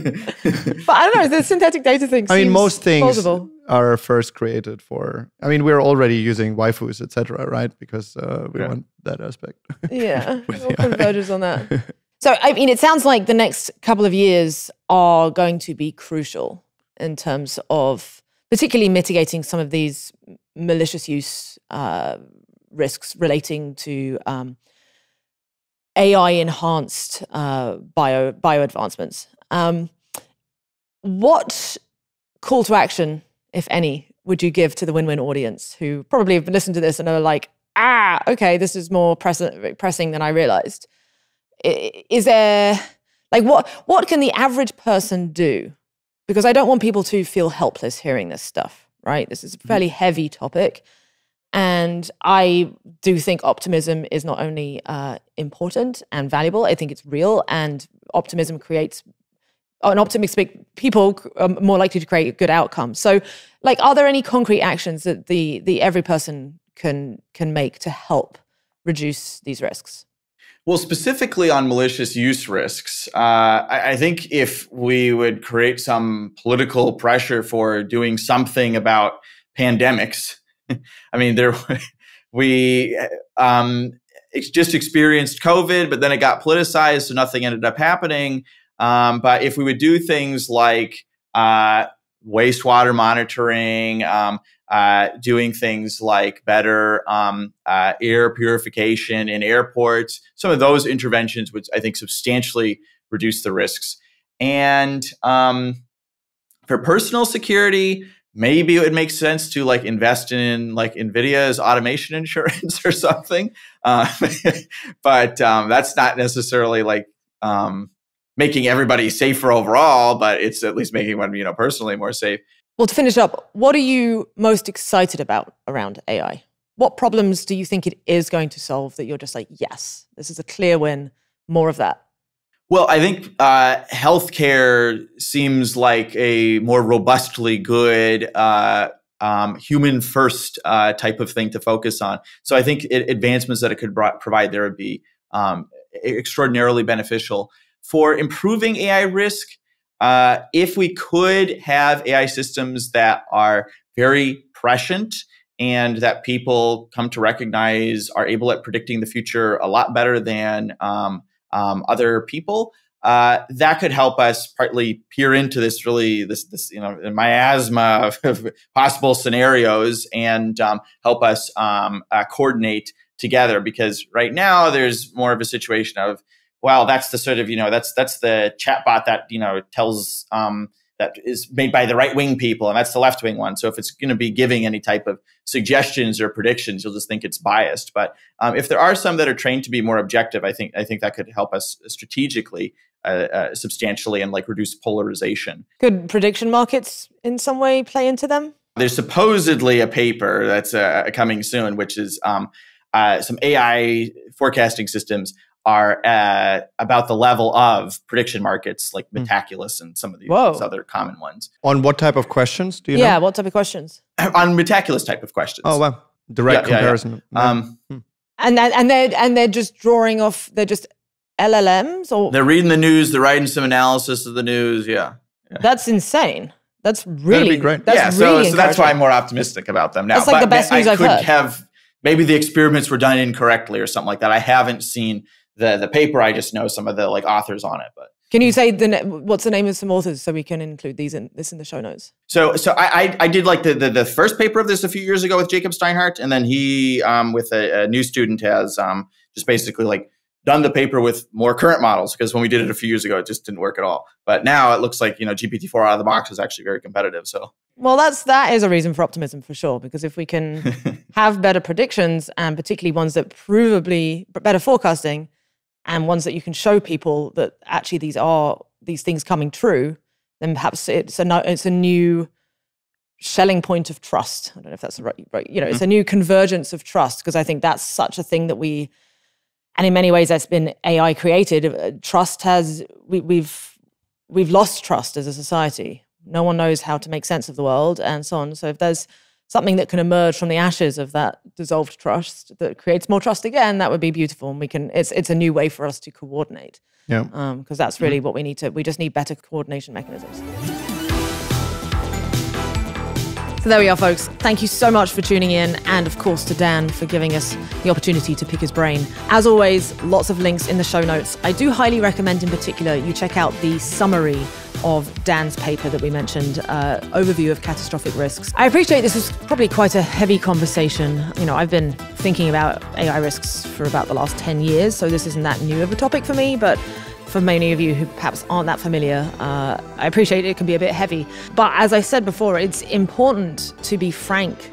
But i don't know the synthetic data thing i mean most things plausible. are first created for i mean we're already using waifus etc right? Because uh, we yeah. want that aspect. Yeah. All converges on that. So i mean it sounds like the next couple of years are going to be crucial in terms of particularly mitigating some of these malicious use uh, risks relating to um, AI enhanced uh, bio bio advancements. Um, what call to action, if any, would you give to the win win audience who probably have listened to this and are like, ah, okay, this is more press- pressing than I realized? Is there like what what can the average person do because I don't want people to feel helpless hearing this stuff, right? This is a mm-hmm. fairly heavy topic. And I do think optimism is not only uh, important and valuable, I think it's real. And optimism creates, an optimistic people are more likely to create good outcomes. So, like, are there any concrete actions that the, the every person can, can make to help reduce these risks? Well, specifically on malicious use risks, uh, I, I, think if we would create some political pressure for doing something about pandemics, I mean, there we um, just experienced COVID, but then it got politicized, so nothing ended up happening. Um, but if we would do things like uh, wastewater monitoring, um, uh, doing things like better um, uh, air purification in airports. Some of those interventions would, I think, substantially reduce the risks. And um, for personal security, maybe it would make sense to like invest in like Nvidia's automation insurance or something. Uh, but um, that's not necessarily like um, making everybody safer overall, but it's at least making one, you know, personally more safe. Well, to finish up, what are you most excited about around AI? What problems do you think it is going to solve that you're just like, yes, this is a clear win, more of that? Well, I think uh, healthcare seems like a more robustly good uh, um, human first uh, type of thing to focus on. So I think it, advancements that it could provide there would be um, extraordinarily beneficial. For improving AI risk, uh, if we could have AI systems that are very prescient and that people come to recognize are able at predicting the future a lot better than um, um, other people, uh, that could help us partly peer into this really this this you know miasma of possible scenarios and um, help us um, uh, coordinate together because right now there's more of a situation of well, that's the sort of you know that's that's the chatbot that you know tells um, that is made by the right wing people, and that's the left wing one. So if it's going to be giving any type of suggestions or predictions, you'll just think it's biased. But um, if there are some that are trained to be more objective, I think I think that could help us strategically uh, uh, substantially and like reduce polarization. Could prediction markets in some way play into them? There's supposedly a paper that's uh, coming soon, which is um, uh, some AI forecasting systems are at about the level of prediction markets like hmm. Metaculus and some of these, these, other common ones. On what type of questions do you yeah, know? what type of questions? On Metaculus type of questions. Oh, wow. Direct yeah, comparison. Yeah, yeah. Um, hmm. And and they're and they're just drawing off. They're just LLMs, or they're reading the news. They're writing some analysis of the news. Yeah, that's insane. That's really That'd be great. That's yeah, so, so that's why I'm more optimistic about them now. That's like but the best news I I've could heard. have maybe the experiments were done incorrectly or something like that. I haven't seen the the paper. I just know some of the like authors on it, but. Can you say the what's the name of some authors so we can include these in this in the show notes? So so I I, I did like the, the, the first paper of this a few years ago with Jacob Steinhardt, and then he um, with a, a new student has um, just basically like done the paper with more current models because when we did it a few years ago, it just didn't work at all. But now it looks like you know GPT-4 out of the box is actually very competitive. So well, that's that is a reason for optimism for sure. Because if we can have better predictions and particularly ones that provably better forecasting and ones that you can show people that actually these are these things coming true, then perhaps it's a it's a new Schelling point of trust. I don't know if that's the right, right you know, it's a new convergence of trust because I think that's such a thing that we, and in many ways that's been AI created. Uh, trust has we, we've we've lost trust as a society. No one knows how to make sense of the world and so on. So if there's something that can emerge from the ashes of that dissolved trust that creates more trust again, that would be beautiful. And we can it's it's a new way for us to coordinate. Yeah. Because um, that's really mm-hmm. what we need to. We just need better coordination mechanisms. So there we are, folks. Thank you so much for tuning in, and of course to Dan for giving us the opportunity to pick his brain. As always, lots of links in the show notes. I do highly recommend, in particular, you check out the summary of Dan's paper that we mentioned, uh, overview of catastrophic risks. I appreciate this is probably quite a heavy conversation. You know, I've been thinking about AI risks for about the last 10 years, so this isn't that new of a topic for me, but for many of you who perhaps aren't that familiar, uh, I appreciate it can be a bit heavy. But as I said before, it's important to be frank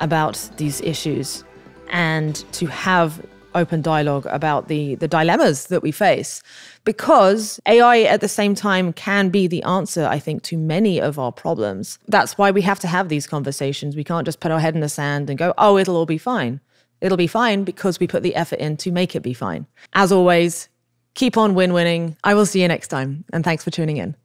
about these issues and to have open dialogue about the, the dilemmas that we face. Because AI at the same time can be the answer, I think, to many of our problems. That's why we have to have these conversations. We can't just put our head in the sand and go, oh, it'll all be fine. It'll be fine because we put the effort in to make it be fine. As always, Keep on win winning. I will see you next time. And thanks for tuning in.